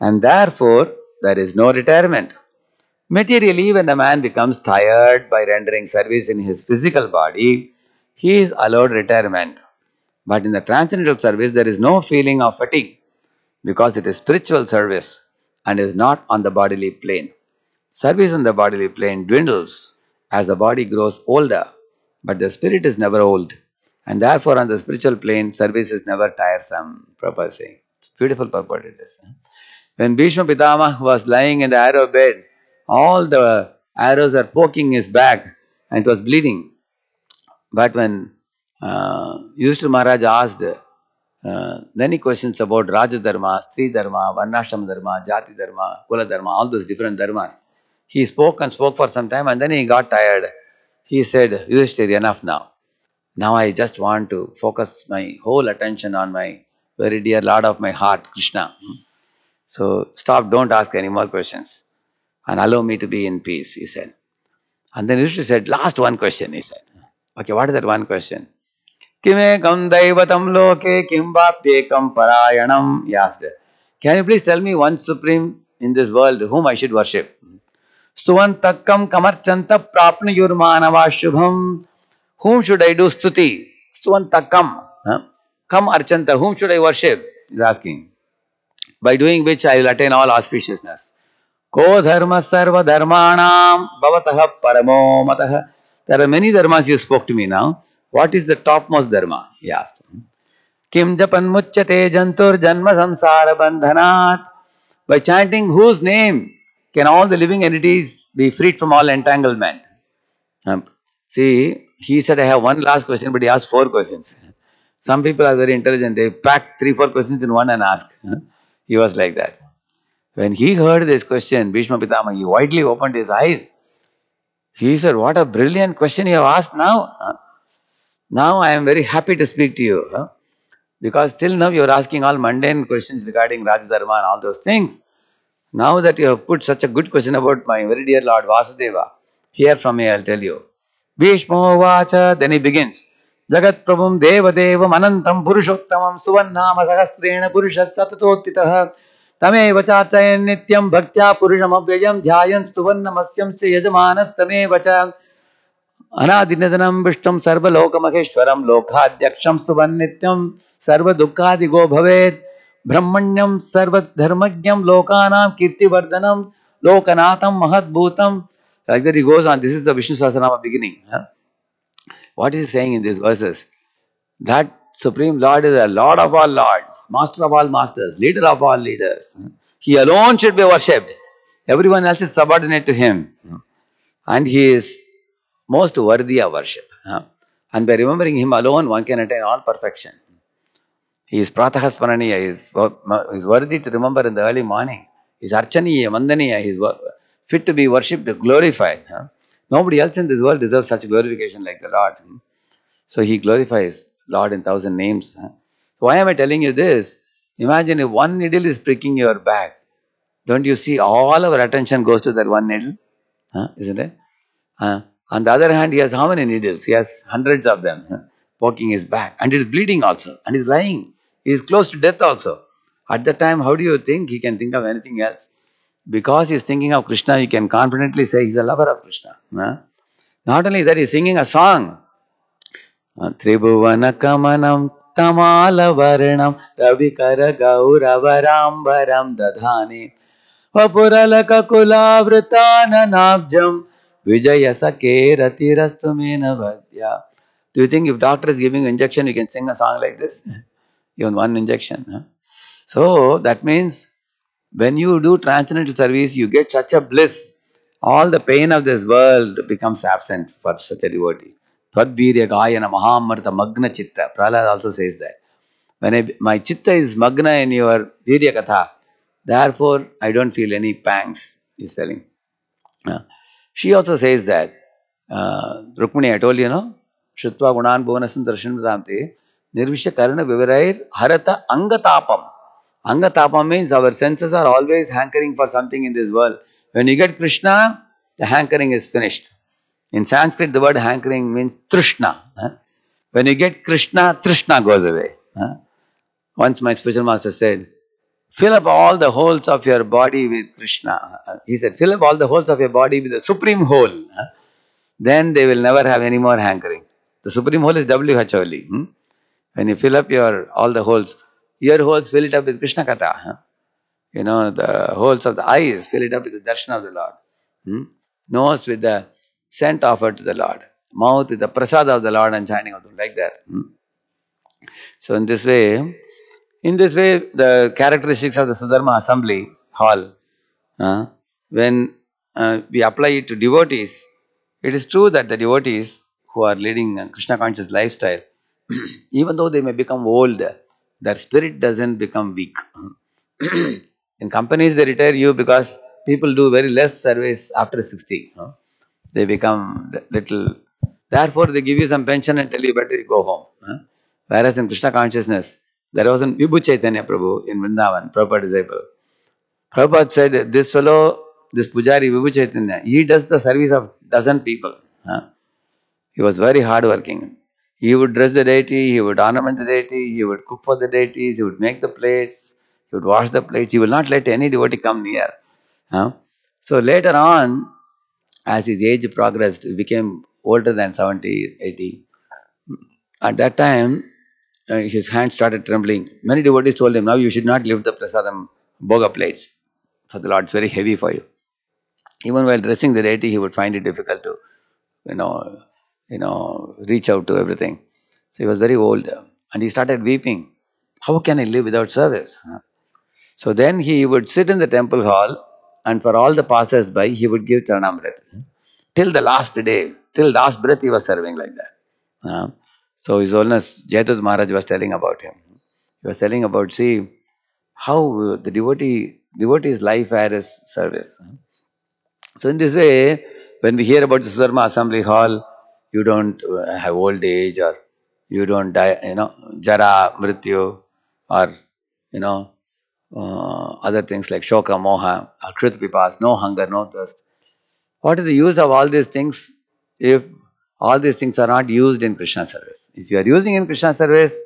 and therefore, there is no retirement. Materially, when a man becomes tired by rendering service in his physical body, he is allowed retirement. But in the transcendental service, there is no feeling of fatigue because it is spiritual service and is not on the bodily plane. Service on the bodily plane dwindles as the body grows older, but the spirit is never old. And therefore, on the spiritual plane, service is never tiresome. Prabhupada saying. It's beautiful purport it is. When Bhishma Pitama was lying in the arrow bed, all the arrows are poking his back and it was bleeding. But when uh, Yudhishthira Maharaj asked uh, many questions about Raja Dharma, Stri Dharma, Varnashram Dharma, Jati Dharma, Kula Dharma, all those different dharmas. He spoke and spoke for some time and then he got tired. He said, Yudhishthira, enough now. Now I just want to focus my whole attention on my very dear Lord of my heart, Krishna. So stop, don't ask any more questions and allow me to be in peace, he said. And then Yudhishthira said, last one question, he said. Okay, what is that one question? Kimekam daivatam loke kim vapyekam parayanam? He asked. Can you please tell me one supreme in this world whom I should worship? Stuvantakam kamarchanta prapnayurmanava shubham. Whom should I do stuti? Stuvantakam. Huh? Kam archanta. Whom should I worship? He's asking. By doing which I will attain all auspiciousness. Ko dharma sarva dharmanam bhavatah paramo matah. There are many dharmas you spoke to me now. What is the topmost dharma? He asked. Kim japan muchyate jantur janma samsara bandhanat. By chanting whose name can all the living entities be freed from all entanglement? Um, see, he said, I have one last question, but he asked four questions. Some people are very intelligent, they pack three, four questions in one and ask. He was like that. When he heard this question, Bhishma Pitama, he widely opened his eyes. He said, What a brilliant question you have asked now. Now I am very happy to speak to you. Huh? Because till now you are asking all mundane questions regarding Rajadharma and all those things. Now that you have put such a good question about my very dear Lord Vasudeva, hear from me, I'll tell you. Bhishmo Vacha, then he begins. Jagat Prabhum Devadevam Anantam Purushottamam Suvannama Sahasrena Purushas Satatotitah तमेव चार्चयन् नित्यं भक्त्या पुरुषमव्ययं ध्यायन् स्तुवन्नमस्यं च यजमानस्तमेव च अनादिनिधनं विष्टं सर्वलोकमहेश्वरं लोकाध्यक्षं स्तुवन्नित्यं सर्वदुःखादिगो भवेत् ब्रह्मण्यं सर्वधर्मज्ञं लोकानां कीर्तिवर्धनं लोकनाथं महद्भूतं the vishnu sahasranama beginning huh? what is he saying in these verses that supreme lord is the lord of all lords master of all masters leader of all leaders he alone should be worshipped everyone else is subordinate to him and he is most worthy of worship. And by remembering him alone, one can attain all perfection. He is Pratahasmaraniya, he is, is worthy to remember in the early morning. He is Archaniya, Mandaniya, he is fit to be worshipped, glorified. Nobody else in this world deserves such glorification like the Lord. Hmm. So he glorifies Lord in thousand names. Why am I telling you this? Imagine if one needle is pricking your back. Don't you see all our attention goes to that one needle? Huh? Isn't it? Huh? On the other hand, he has how many needles? He has hundreds of them poking his back. And it is bleeding also. And he's lying. He is close to death also. At that time, how do you think he can think of anything else? Because he is thinking of Krishna, you can confidently say he's a lover of Krishna. Not only that, he's singing a song. Uh, Tribhuvana kamanam tamala varanam ravikara Vijaya Sake Ratirastumena Vadya. Do you think if doctor is giving injection, you can sing a song like this? Even one injection. Huh? So that means when you do transcendental service, you get such a bliss. All the pain of this world becomes absent for such a devotee. Tadvirya Gayana Mahamarta Magna Chitta. Prahlad also says that. When I, my chitta is magna in your Virya Katha, therefore I don't feel any pangs, he's telling. Uh, she also says that, uh, Rukmini, I told you, no? Shutva Gunan Bhuvanasam Darshan Vedante, Nirvisha Karana Vivarair Harata Angatapam. Angatapam means our senses are always hankering for something in this world. When you get Krishna, the hankering is finished. In Sanskrit, the word hankering means Trishna. Huh? When you get Krishna, Trishna goes away. Huh? Once my spiritual master said, Fill up all the holes of your body with Krishna. He said, fill up all the holes of your body with the supreme hole. Then they will never have any more hankering. The supreme hole is WH. Hmm? When you fill up your all the holes, your holes, fill it up with Krishna Katha. You know, the holes of the eyes, fill it up with the darshan of the Lord. Hmm? Nose with the scent offered to the Lord. Mouth with the prasad of the Lord and chanting of them, like that. Hmm? So in this way, in this way, the characteristics of the Sudharma assembly hall, uh, when uh, we apply it to devotees, it is true that the devotees who are leading a Krishna conscious lifestyle, even though they may become old, their spirit doesn't become weak. In companies, they retire you because people do very less service after 60. Uh, they become little, therefore, they give you some pension and tell you better go home. Uh, whereas in Krishna consciousness, there was an Vibhu Chaitanya Prabhu in Vrindavan, Prabhupada disciple. Prabhupada said, this fellow, this Pujari Vibhu Chaitanya, he does the service of dozen people. Huh? He was very hardworking. He would dress the deity, he would ornament the deity, he would cook for the deities, he would make the plates, he would wash the plates, he will not let any devotee come near. Huh? So later on, as his age progressed, he became older than 70, 80. At that time, uh, his hand started trembling. Many devotees told him, now you should not lift the prasadam boga plates for the Lord, it's very heavy for you. Even while dressing the deity, he would find it difficult to, you know, you know, reach out to everything. So he was very old uh, and he started weeping. How can I live without service? Uh, so then he would sit in the temple hall and for all the passers by, he would give Charanamrit. Till the last day, till last breath, he was serving like that. Uh, So His Holiness Jayadut Maharaj was telling about him. He was telling about, see, how the devotee, devotee's life his service. So in this way, when we hear about the Sudharma Assembly Hall, you don't uh, have old age or you don't die, you know, jara, mrityu, or, you know, uh, other things like shoka, moha, or krit pipas, no hunger, no thirst. What is the use of all these things if all these things are not used in Krishna service? If you are using in Krishna service,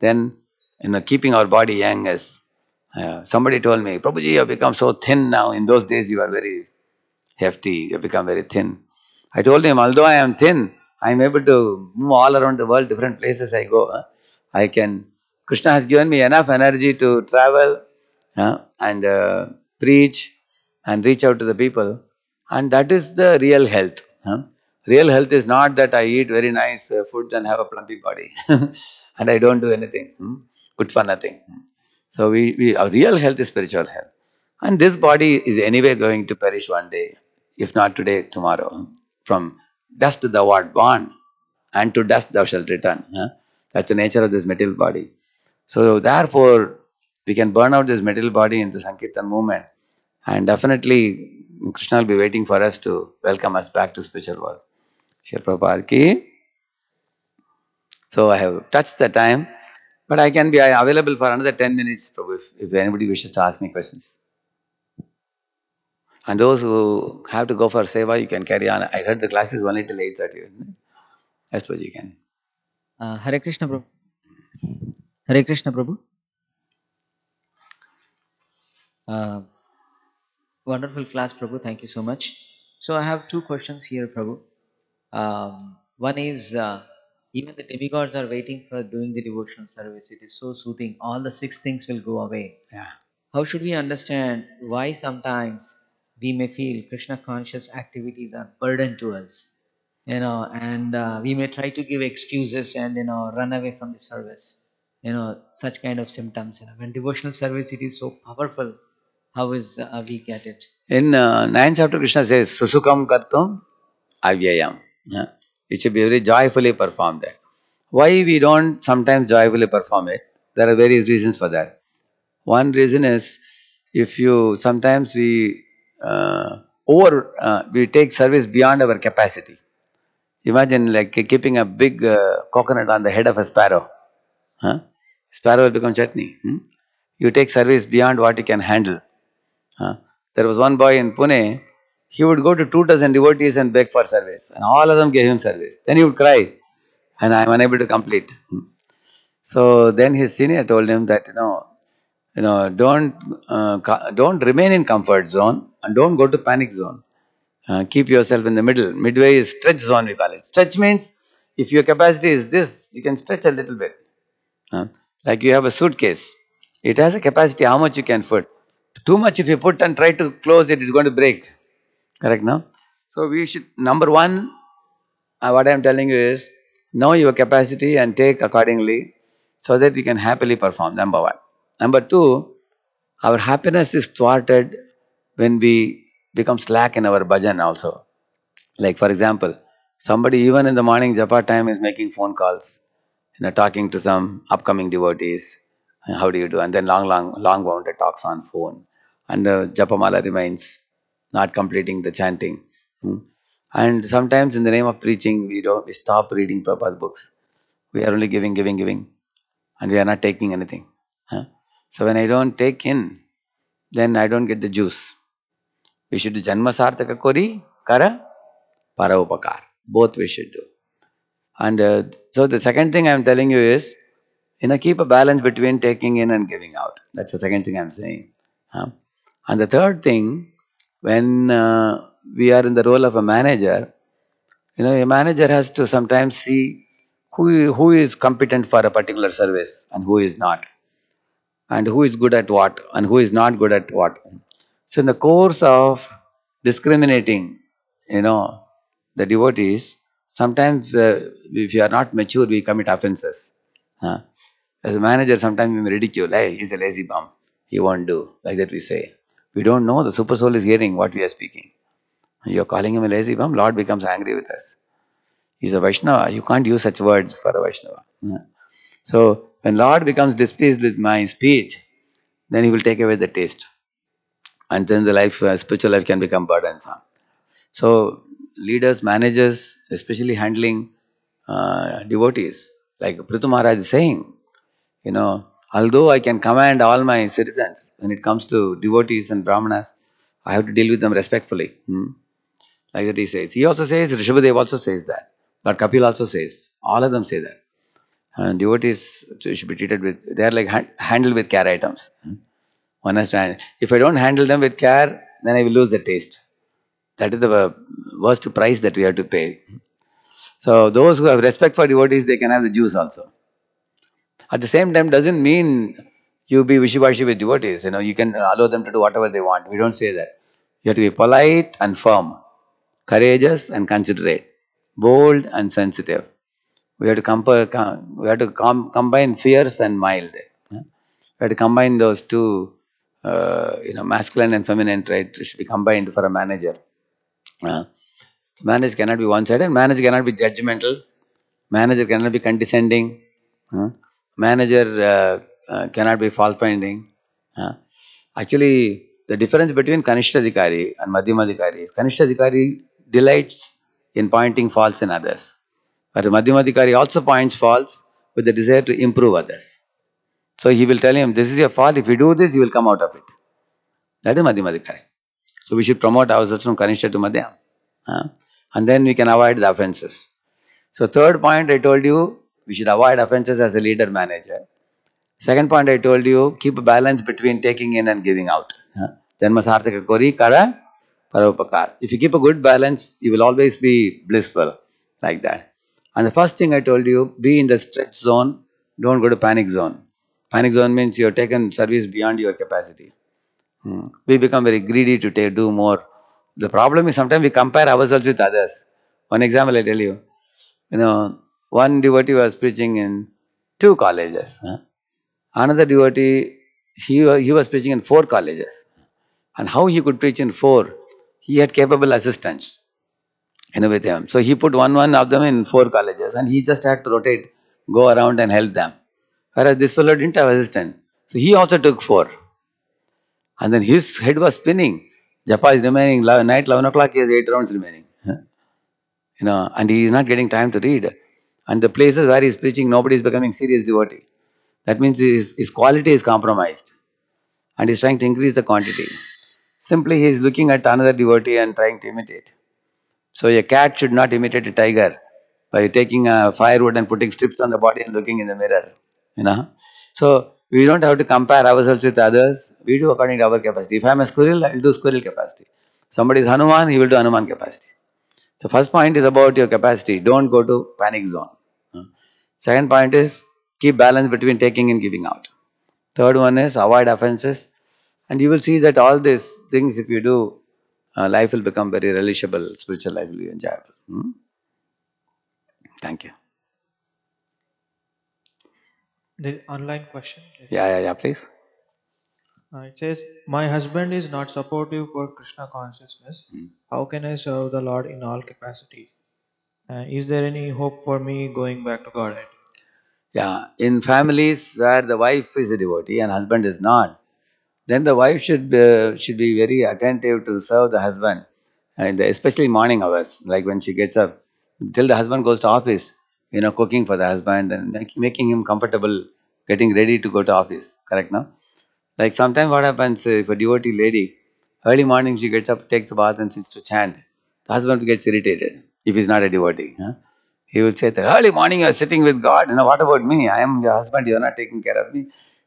then you know, keeping our body young is. Uh, somebody told me, Prabhuji, you have become so thin now. In those days, you were very hefty, you have become very thin. I told him, although I am thin, I am able to move all around the world, different places I go. I can, Krishna has given me enough energy to travel uh, and uh, preach and reach out to the people. And that is the real health. Uh. Real health is not that I eat very nice uh, foods and have a plumpy body and I don't do anything. Hmm? Good for nothing. So we, we, our real health is spiritual health. And this body is anyway going to perish one day, if not today, tomorrow. From dust thou art born, and to dust thou shalt return. Huh? That's the nature of this material body. So therefore, we can burn out this material body into Sankirtan movement. And definitely, Krishna will be waiting for us to welcome us back to spiritual world. Prabhupada ki. So I have touched the time, but I can be available for another 10 minutes, Prabhu, if, if anybody wishes to ask me questions. And those who have to go for seva, you can carry on. I heard the class is only till 8.30, I suppose you can. Uh, Hare Krishna, Prabhu. Hare Krishna, Prabhu. Uh, wonderful class, Prabhu. Thank you so much. So I have two questions here, Prabhu. Um, one is, uh, even the demigods are waiting for doing the devotional service. It is so soothing. All the six things will go away. Yeah. How should we understand why sometimes we may feel Krishna conscious activities are burden to us? You know, and uh, we may try to give excuses and you know run away from the service. You know, such kind of symptoms. You know, when devotional service it is so powerful, how is uh, we get it? In uh, 9th chapter, Krishna says, Susukam kartum avyayam. Yeah. It should be very joyfully performed. Why we don't sometimes joyfully perform it? There are various reasons for that. One reason is if you sometimes we uh, over uh, we take service beyond our capacity. Imagine like keeping a big uh, coconut on the head of a sparrow. Huh? Sparrow will become chutney. Hmm? You take service beyond what you can handle. Huh? There was one boy in Pune, he would go to two dozen devotees and beg for service, and all of them gave him service. Then he would cry, and I am unable to complete. Hmm. So then his senior told him that, you know, you know, don't uh, don't remain in comfort zone and don't go to panic zone. Uh, keep yourself in the middle. Midway is stretch zone, we call it. Stretch means if your capacity is this, you can stretch a little bit. Uh, like you have a suitcase. It has a capacity how much you can put. Too much if you put and try to close it, it's going to break. Correct, no? So we should, number one, uh, what I am telling you is, know your capacity and take accordingly so that you can happily perform, number one. Number two, our happiness is thwarted when we become slack in our bhajan also. Like for example, somebody even in the morning japa time is making phone calls, you know, talking to some upcoming devotees. How do you do? And then long, long, long wounded talks on phone. And the japamala remains not completing the chanting. Hmm. And sometimes in the name of preaching, we don't we stop reading Prabhupada books. We are only giving, giving, giving. And we are not taking anything. Huh? So when I don't take in, then I don't get the juice. We should do Janma Sarthaka Kori, Kara, Paraupakar. Both we should do. And uh, so the second thing I'm telling you is, you know, keep a balance between taking in and giving out. That's the second thing I'm saying. Huh? And the third thing, when uh, we are in the role of a manager, you know, a manager has to sometimes see who, who is competent for a particular service and who is not and who is good at what and who is not good at what. So in the course of discriminating, you know, the devotees, sometimes uh, if you are not mature, we commit offenses. Huh? As a manager, sometimes we ridicule, hey, he's a lazy bum. He won't do. Like that we say. We don't know the super soul is hearing what we are speaking. You're calling him a lazy bum, Lord becomes angry with us. He's a Vaishnava. You can't use such words for a Vaishnava. So when Lord becomes displeased with my speech, then he will take away the taste. And then the life, uh, spiritual life can become burdensome. So leaders, managers, especially handling uh, devotees, like Prithu Maharaj is saying, you know, although I can command all my citizens, when it comes to devotees and brahmanas, I have to deal with them respectfully. Hmm? Like that he says. He also says, Rishabhadev also says that. But Kapil also says. All of them say that. And devotees should be treated with, they are like hand, handled with care items. Hmm? One has to handle. If I don't handle them with care, then I will lose the taste. That is the worst price that we have to pay. So those who have respect for devotees, they can have the juice also. At the same time, doesn't mean you be wishy-washy with devotees. You know, you can allow them to do whatever they want. We don't say that. You have to be polite and firm, courageous and considerate, bold and sensitive. We have to compare, we have to com- combine fierce and mild. We have to combine those two, uh, you know, masculine and feminine traits should be combined for a manager. Manager cannot be one-sided. Manager cannot be judgmental. Manager cannot be condescending. Manager uh, uh, cannot be fault-finding. Uh, actually, the difference between Kanishtadhikari and Madhyamadhikari is Kanishtadhikari delights in pointing faults in others. But Madhyamadhikari also points faults with the desire to improve others. So he will tell him, this is your fault, if you do this, you will come out of it. That is Madhyamadhikari. So we should promote ourselves from Kanishta to Madhya. Uh, and then we can avoid the offenses. So third point I told you, we should avoid offenses as a leader manager. Second point I told you, keep a balance between taking in and giving out. Janma sarthaka kori kara paropakar. If you keep a good balance, you will always be blissful like that. And the first thing I told you, be in the stretch zone, don't go to panic zone. Panic zone means you have taken service beyond your capacity. Hmm. We become very greedy to take, do more. The problem is sometimes we compare ourselves with others. One example I tell you. You know, one devotee was preaching in two colleges. Huh? Another devotee, he, he was preaching in four colleges. And how he could preach in four? He had capable assistants you know, with him. So he put one one of them in four colleges and he just had to rotate, go around and help them. Whereas this fellow didn't have assistant. So he also took four. And then his head was spinning. Japa is remaining, night 11 o'clock, he has 8 rounds remaining. You know, and he is not getting time to read. And the places where he is preaching, nobody is becoming serious devotee. That means his, his quality is compromised. And he is trying to increase the quantity. Simply he is looking at another devotee and trying to imitate. So a cat should not imitate a tiger by taking a firewood and putting strips on the body and looking in the mirror. You know. So we don't have to compare ourselves with others. We do according to our capacity. If I am a squirrel, I will do squirrel capacity. Somebody is Hanuman, he will do Hanuman capacity. So first point is about your capacity. Don't go to panic zone. Second point is keep balance between taking and giving out. Third one is avoid offenses. And you will see that all these things, if you do, uh, life will become very relishable, spiritual life will be enjoyable. Hmm? Thank you. The online question. Yeah, yeah, yeah, please. Uh, it says, My husband is not supportive for Krishna consciousness. Hmm. How can I serve the Lord in all capacity? Uh, is there any hope for me going back to Godhead? Yeah, in families where the wife is a devotee and husband is not, then the wife should uh, should be very attentive to serve the husband, and especially morning hours, like when she gets up, till the husband goes to office, you know, cooking for the husband and make, making him comfortable, getting ready to go to office. Correct, no? Like sometimes what happens if a devotee lady, early morning she gets up, takes a bath and sits to chant. The husband gets irritated if he's not a devotee. Huh? He will say that early morning you are sitting with God. You know, what about me? I am your husband, you are not taking care of me.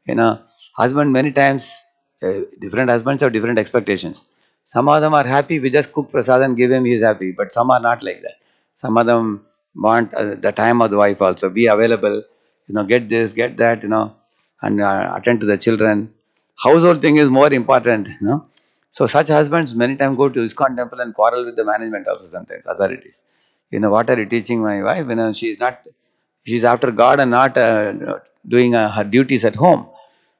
You know, husband many times, uh, different husbands have different expectations. Some of them are happy, we just cook prasad and give him, he is happy. But some are not like that. Some of them want uh, the time of the wife also, be available, you know, get this, get that, you know, and uh, attend to the children. Household thing is more important, you know. So such husbands many times go to ISKCON temple and quarrel with the management also sometimes, authorities. You know, what are you teaching my wife? You know, she is not, She's after God and not uh, doing uh, her duties at home.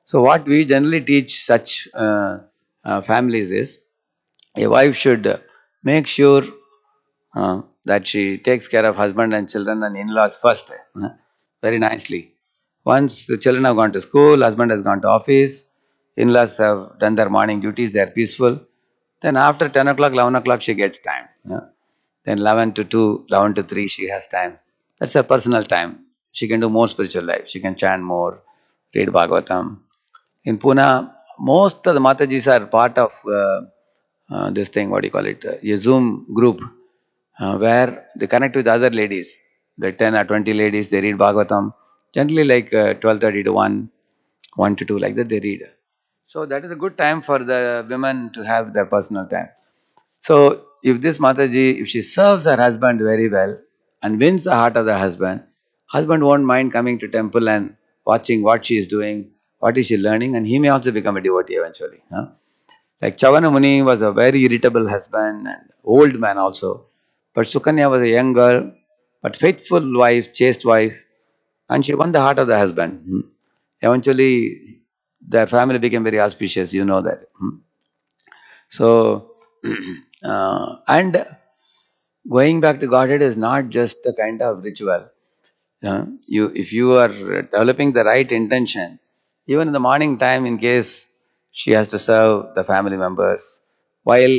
So, what we generally teach such uh, uh, families is a wife should make sure uh, that she takes care of husband and children and in-laws first, uh, very nicely. Once the children have gone to school, husband has gone to office, in-laws have done their morning duties, they are peaceful. Then after 10 o'clock, 11 o'clock, she gets time. Then 11 to 2, 11 to 3, she has time. That's her personal time. She can do more spiritual life. She can chant more, read Bhagavatam. In Pune, most of the Matajis are part of uh, uh, this thing, what do you call it, uh, a Zoom group uh, where they connect with other ladies. The 10 or 20 ladies, they read Bhagavatam. Generally like uh, 12.30 to 1, 1 to 2, like that they read. So that is a good time for the women to have their personal time. So if this Mataji, if she serves her husband very well and wins the heart of the husband, husband won't mind coming to temple and watching what she is doing, what is she learning, and he may also become a devotee eventually. huh? Like Chavana Muni was a very irritable husband and old man also. But Sukanya was a young girl, but faithful wife, chaste wife, and she won the heart of the husband. hmm. Eventually, their family became very auspicious, you know that. hmm. So, uh, and going back to Godhead is not just a kind of ritual. Uh, you, if you are developing the right intention, even in the morning time, in case she has to serve the family members, while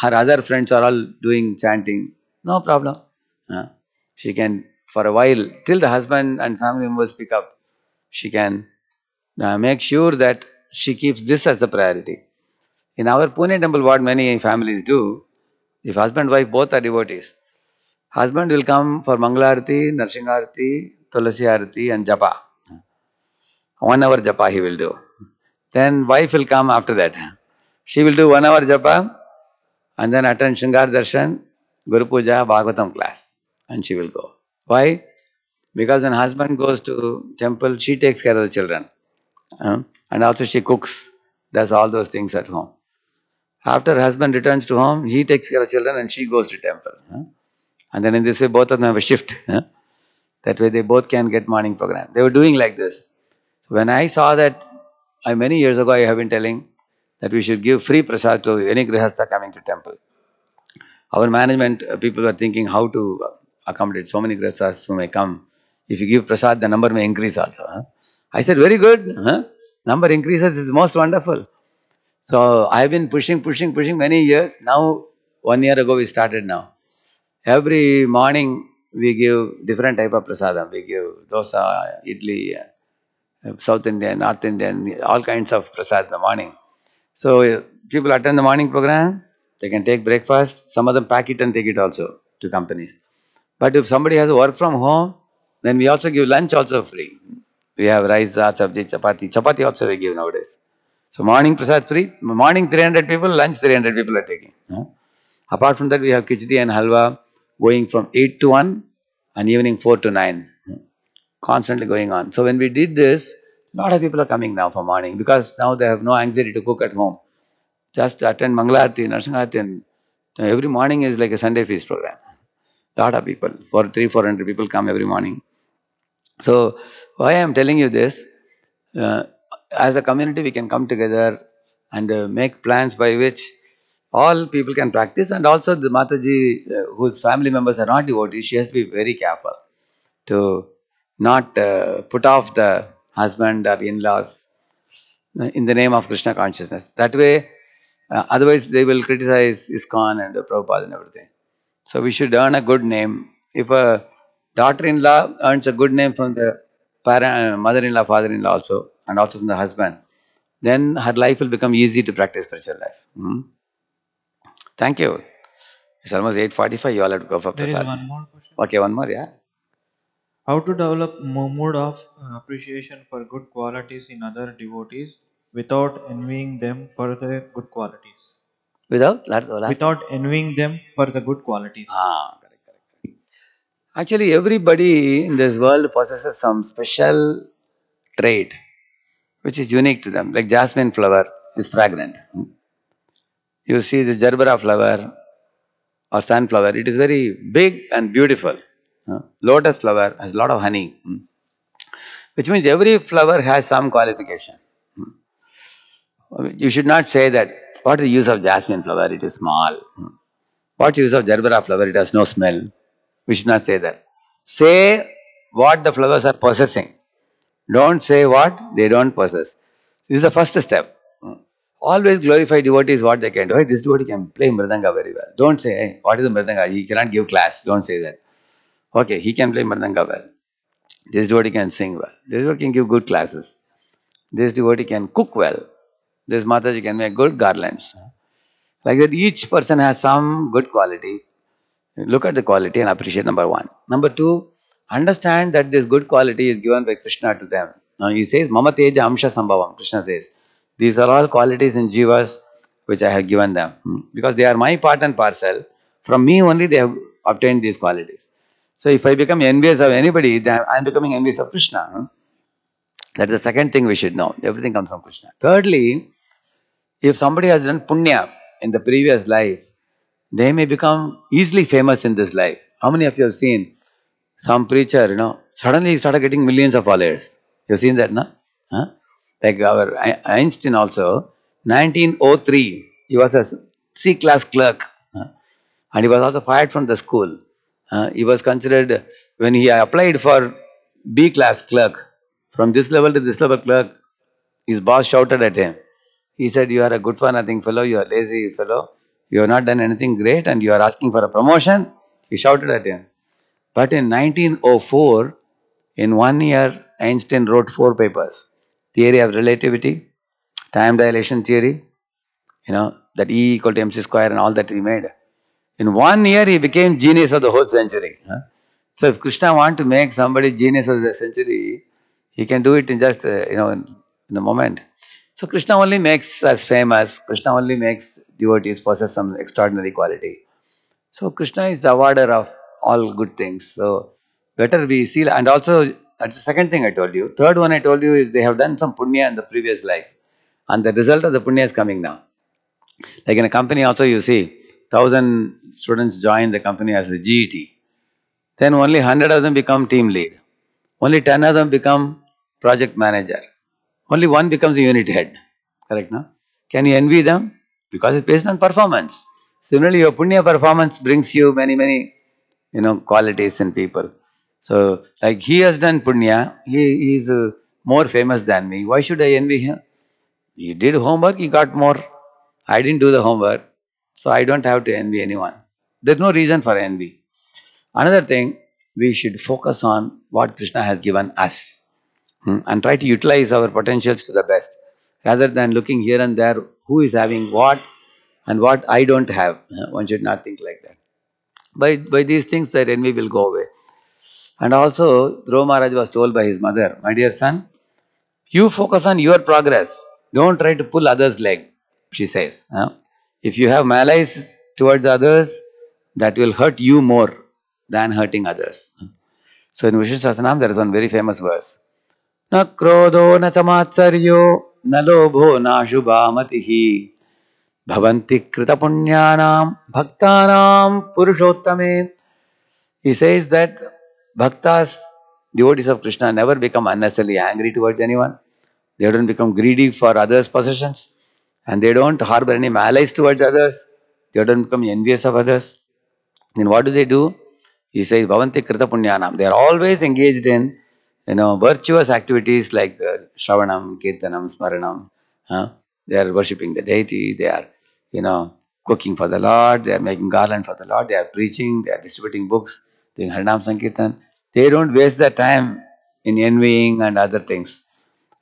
her other friends are all doing chanting, no problem. Uh, she can, for a while, till the husband and family members pick up, she can uh, make sure that she keeps this as the priority. In our Pune temple, what many families do, if husband and wife both are devotees, husband will come for Mangalarti, Narsingharti, Tulasi Arati, and Japa. One hour Japa he will do. Then wife will come after that. She will do one hour Japa and then attend Shingar Darshan, Guru Puja, Bhagavatam class. And she will go. Why? Because when husband goes to temple, she takes care of the children. Uh, and also she cooks, does all those things at home. After husband returns to home, he takes care of children and she goes to temple. huh? And then in this way, both of them have a shift. huh? That way they both can get morning program. They were doing like this. When I saw that, I, many years ago I have been telling that we should give free prasad to any grihastha coming to temple. Our management uh, people were thinking how to uh, accommodate so many grihasthas who may come. If you give prasad, the number may increase also. huh? I said, very good. Number increases is most wonderful. So I have been pushing, pushing, pushing many years. Now, one year ago we started now. Every morning we give different type of prasadam. We give dosa, idli, uh, South Indian, North Indian, all kinds of prasad in the morning. So people attend the morning program, they can take breakfast. Some of them pack it and take it also to companies. But if somebody has work from home, then we also give lunch also free. We have rice, sabji, chapati. Chapati also we give nowadays. So morning prasad free, morning 300 people, lunch 300 people are taking. huh? Apart from that, we have khichdi and halwa going from 8 to 1 and evening 4 to 9. huh? Constantly going on. So when we did this, a lot of people are coming now for morning because now they have no anxiety to cook at home. Just attend Mangalarti, Narsingarti and every morning is like a Sunday feast program. Lot of people, for three, four hundred people come every morning. So why I am telling you this, uh, as a community we can come together and uh, make plans by which all people can practice and also the Mataji uh, whose family members are not devotees, she has to be very careful to not uh, put off the husband or in-laws uh, in the name of Krishna consciousness. That way, uh, otherwise they will criticize ISKCON and uh, Prabhupada and everything. So we should earn a good name. If a daughter-in-law earns a good name from the parent, mother-in-law, father-in-law also, and also from the husband, then her life will become easy to practice spiritual life. Hmm? Thank you. It's almost 8.45, you all have to go for There is prasad. one more question. Okay, one more, yeah. How to develop mood of uh, appreciation for good qualities in other devotees without envying them for the good qualities? Without? Without envying them for the good qualities. Ah, correct. correct. Actually, everybody in this world possesses some special trait which is unique to them. Like jasmine flower is fragrant. You see the gerbera flower or sunflower, it is very big and beautiful. Lotus flower has a lot of honey, hmm, which means every flower has some qualification. Hmm. You should not say that what is the use of jasmine flower? It is small. Hmm. What use of gerbera flower? It has no smell. We should not say that. Say what the flowers are possessing. Don't say what they don't possess. This is the first step. Hmm. Always glorify devotees what they can do. Hey, this devotee can play mridanga very well. Don't say, hey, what is mridanga? He cannot give class. Don't say that. Okay, he can play mridanga well. This devotee can sing well. This devotee can give good classes. This devotee can cook well. This Mataji can make good garlands. Like that, each person has some good quality. Look at the quality and appreciate number one. Number two, understand that this good quality is given by Krishna to them. Now he says, Mama Teja Amsha Sambhavam. Krishna says, these are all qualities in jivas which I have given them. Hmm. Because they are my part and parcel. From me only they have obtained these qualities. So if I become envious of anybody, then I am becoming envious of Krishna. hmm. That is the second thing we should know. Everything comes from Krishna. Thirdly, if somebody has done punya in the previous life, they may become easily famous in this life. How many of you have seen some preacher, you know, suddenly he started getting millions of followers? You've seen that, no? Huh? Like our Einstein also, 1903, he was a C class clerk. huh? And he was also fired from the school. He was considered, when he applied for B class clerk, from this level to this level clerk, his boss shouted at him. He said, You are a good for nothing fellow, you are lazy fellow, you have not done anything great, and you are asking for a promotion. He shouted at him. But in 1904, in one year, Einstein wrote four papers theory of relativity, time dilation theory, you know, that E equal to mc square and all that he made. In one year, he became genius of the whole century. huh? So, if Krishna want to make somebody genius of the century, he can do it in just, uh, you know, in, in a moment. So, Krishna only makes us famous. Krishna only makes devotees possess some extraordinary quality. So, Krishna is the awarder of all good things. So, better we see. And also, that's the second thing I told you. Third one I told you is they have done some punya in the previous life. And the result of the punya is coming now. Like in a company also you see, thousand students join the company as a GET. Then only hundred of them become team lead. Only ten of them become project manager. Only one becomes a unit head. Correct, no? Can you envy them? Because it's based on performance. Similarly, your punya performance brings you many, many, you know, qualities in people. So, like he has done punya, he, is uh, more famous than me. Why should I envy him? He did homework, he got more. I didn't do the homework, so I don't have to envy anyone. There's no reason for envy. Another thing, we should focus on what Krishna has given us hmm, and try to utilize our potentials to the best rather than looking here and there who is having what and what I don't have. One should not think like that. By, by these things, that envy will go away. And also, Dhruva Maharaj was told by his mother, My dear son, you focus on your progress. Don't try to pull others' leg, she says. huh? If you have malice towards others, that will hurt you more than hurting others. So in Vishnu Sahasranam, there is one very famous verse. न क्रोधो न च मात्सर्यो न लोभो नाशुभामतिः பவந்தி கிருதபுண்ணியானாம் பக்தானாம் புருஷோத்தமே He says that bhaktas, devotees of Krishna, never become unnecessarily angry towards anyone. They don't become greedy for others' possessions. And they don't harbor any malice towards others. They don't become envious of others. Then what do they do? He says, Bhavanti Krita Punyanam. They are always engaged in you know, virtuous activities like uh, Shravanam, Kirtanam, Smaranam. They are worshipping the deity, they are, you know, cooking for the Lord, they are making garland for the Lord, they are preaching, they are distributing books, doing Harinam Sankirtan. They don't waste their time in envying and other things.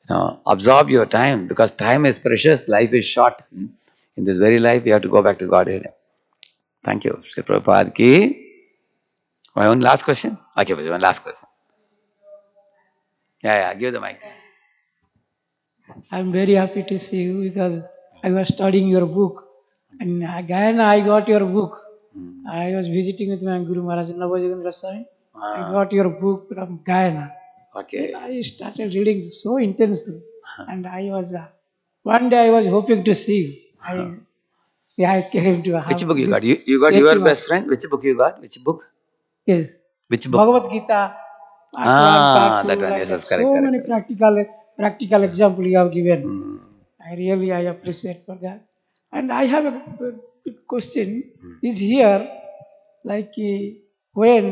You know, absorb your time because time is precious, life is short. Hmm? In this very life, you have to go back to Godhead. Thank you. Sri Prabhupada ki. My own last question? Okay, one last question. Yeah, yeah, give the mic. I'm very happy to see you because I was studying your book. And again, I got your book. I was visiting with my Guru Maharaj in Navayogendra Swami. I got your book from Guyana. Okay. I started reading so intensely. And I was, uh, one day I was hoping to see you. I, yeah, I came to Which book you got? You, you got your you best friend? Which book you got? Which book? Yes, Which book? Bhagavad Gita. Ah, that one, yes, that. yes, correct, So correct, many practical practical example you have given. Hmm. I really I appreciate for that. And I have a quick question. Hmm. Is here like uh, when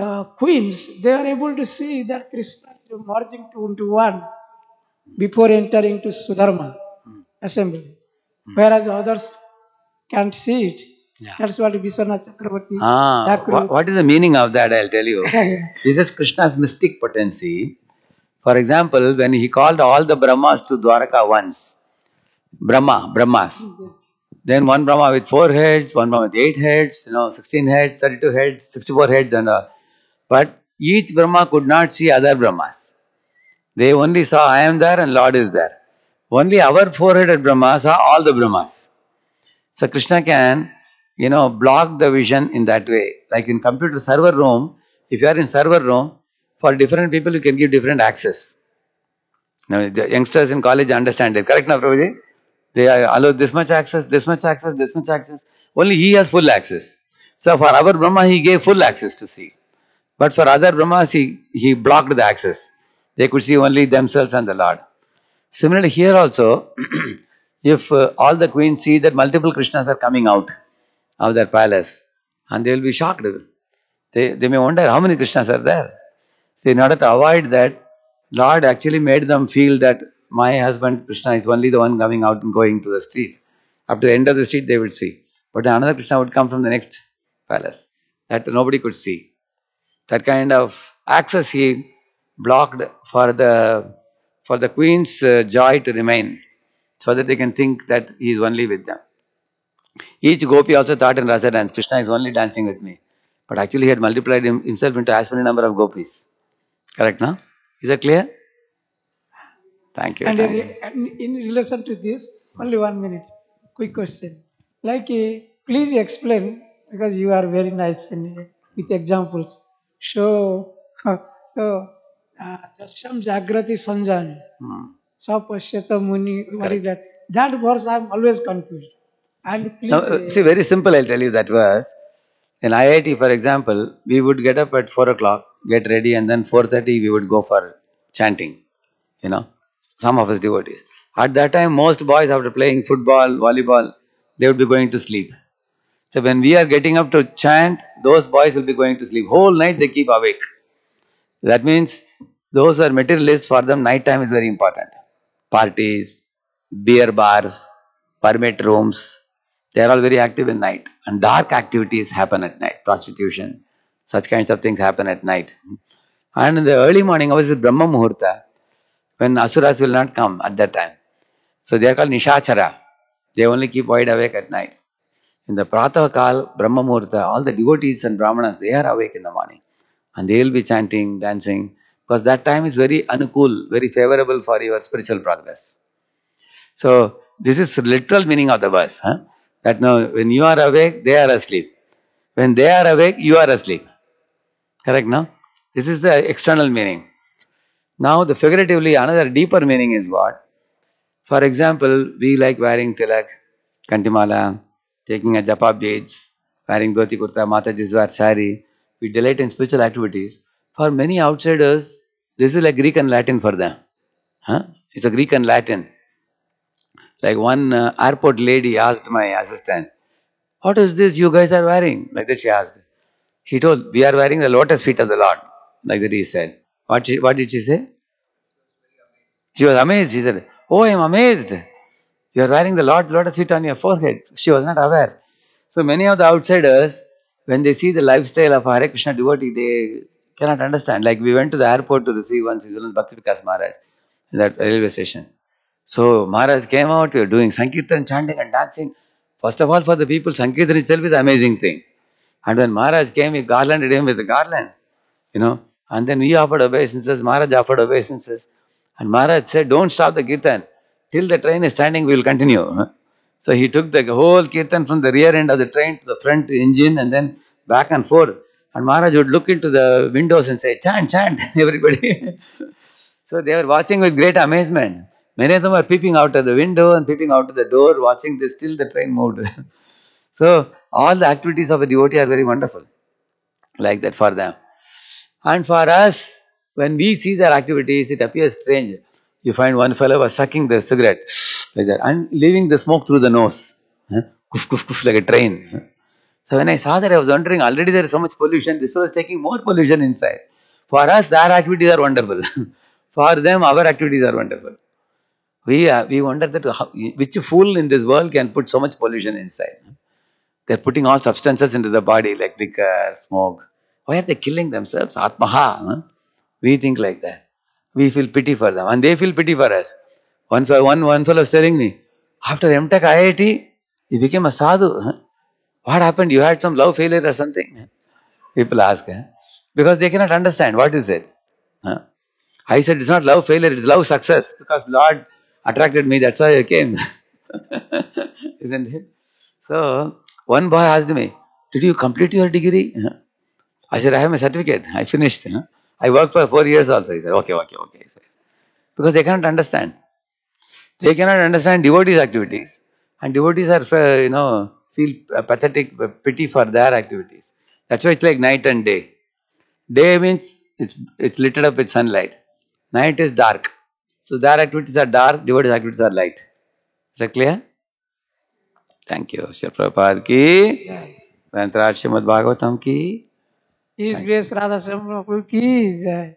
the queens they are able to see that Krishna is merging two into one before entering to Sudharma Hmm. assembly, whereas others can't see it. Yeah. That's what Vishwanath Chakravarti. Ah, what is the meaning of that? I'll tell you. This is Krishna's mystic potency. For example, when he called all the Brahmas to Dwaraka once, Brahma, Brahmas, then one Brahma with four heads, one Brahma with eight heads, you know, 16 heads, 32 heads, 64 heads, and all. But each Brahma could not see other Brahmas. They only saw I am there and Lord is there. Only our four-headed Brahma saw all the Brahmas. So Krishna can, you know, block the vision in that way. Like in computer server room, if you are in server room, for different people you can give different access. Now the youngsters in college understand it. Correct now, Prabhuji? They are allow this much access, this much access, this much access. Only he has full access. So for our Brahma, he gave full access to see. But for other Brahmas, he, he blocked the access. They could see only themselves and the Lord. Similarly, here also, if uh, all the queens see that multiple Krishnas are coming out of their palace, and they will be shocked. They, they may wonder how many Krishnas are there. So, in order to avoid that, Lord actually made them feel that my husband Krishna is only the one coming out and going to the street. Up to the end of the street, they would see. But another Krishna would come from the next palace that nobody could see. That kind of access he blocked for the for the queen's uh, joy to remain, so that they can think that he is only with them. Each gopi also thought in rasa dance, Krishna is only dancing with me. But actually, he had multiplied him, himself into as many number of gopis. Correct, no? Is that clear? Thank you. And thank in, you. and in relation to this, only one minute, quick question. Like, uh, please explain because you are very nice in, with examples. So, so, uh, Jasyam Jagrati Sanjani, Hmm. Sapashyata Muni, what is that? That verse I am always confused. And please, Now, uh, see, very simple, I'll tell you that verse. In IIT, for example, we would get up at 4 o'clock, get ready, and then 4.30 we would go for chanting. You know, some of us devotees. At that time, most boys, after playing football, volleyball, they would be going to sleep. So when we are getting up to chant, those boys will be going to sleep. Whole night they keep awake. That means those are materialists, for them, night time is very important. Parties, beer bars, permit rooms, they are all very active in night. And dark activities happen at night. Prostitution, such kinds of things happen at night. And in the early morning, obviously Brahma Muhurta, when Asuras will not come at that time. So they are called Nishachara. They only keep wide awake at night. In the Pratah Kal, Brahma Muhurta, all the devotees and Brahmanas, they are awake in the morning. And they will be chanting, dancing, because that time is very anukul, very favorable for your spiritual progress. So, this is literal meaning of the verse. Huh? That now, when you are awake, they are asleep. When they are awake, you are asleep. Correct, no? This is the external meaning. Now, the figuratively, another deeper meaning is what? For example, we like wearing tilak, kantimala, taking a japa beads, wearing dhoti kurta, Mataji's wear sari. We delight in spiritual activities. For many outsiders, this is like Greek and Latin for them. Huh? It's a Greek and Latin. Like one uh, airport lady asked my assistant, What is this you guys are wearing? Like that she asked. He told, We are wearing the lotus feet of the Lord. Like that he said. What, she, what did she say? She was amazed. She said, Oh, I am amazed. You are wearing the Lord's lotus feet on your forehead. She was not aware. So many of the outsiders, when they see the lifestyle of Hare Krishna devotee, they cannot understand. Like we went to the airport to receive one His Bhakti Vikas Maharaj in that railway station. So Maharaj came out, we were doing Sankirtan, chanting and dancing. First of all, for the people, Sankirtan itself is an amazing thing. And when Maharaj came, he garlanded him with a garland, you know. And then we offered obeisances, Maharaj offered obeisances. And Maharaj said, Don't stop the Kirtan. Till the train is standing, we will continue. So he took the whole Kirtan from the rear end of the train to the front engine and then back and forth. And Maharaj would look into the windows and say, Chant, chant, everybody. so they were watching with great amazement. Many of them were peeping out of the window and peeping out of the door, watching this till the train moved. so all the activities of a devotee are very wonderful, like that for them. And for us, when we see their activities, it appears strange. You find one fellow was sucking the cigarette like that and leaving the smoke through the nose. Kuf, kuf, kuf, like a train. So when I saw that, I was wondering, already there is so much pollution, this was taking more pollution inside. For us, their activities are wonderful. For them, our activities are wonderful. We, uh, we wonder that how, which fool in this world can put so much pollution inside. They're putting all substances into the body like liquor, uh, smoke. Why are they killing themselves? Atmaha. We think like that. We feel pity for them and they feel pity for us. One, one, one fellow was telling me, after MTech IIT, he became a sadhu. Huh? What happened? You had some love failure or something? People ask. Huh? Because they cannot understand what is it. Huh? I said it's not love failure, it's love success. Because Lord attracted me, that's why I came. Isn't it? So one boy asked me, Did you complete your degree? I said, I have my certificate. I finished. I worked for four years also. He said, Okay, okay, okay. Said. Because they cannot understand. They cannot understand devotees' activities. And devotees are, uh, you know, feel pathetic, uh, pity for their activities. That's why it's like night and day. Day means it's, it's lit up with sunlight. Night is dark. So their activities are dark, devotees' activities are light. Is that clear? Thank you. Shri Prabhupada ki. Granthraj Srimad Bhagavatam ki. His Grace Radheshyam Prabhu ki jai.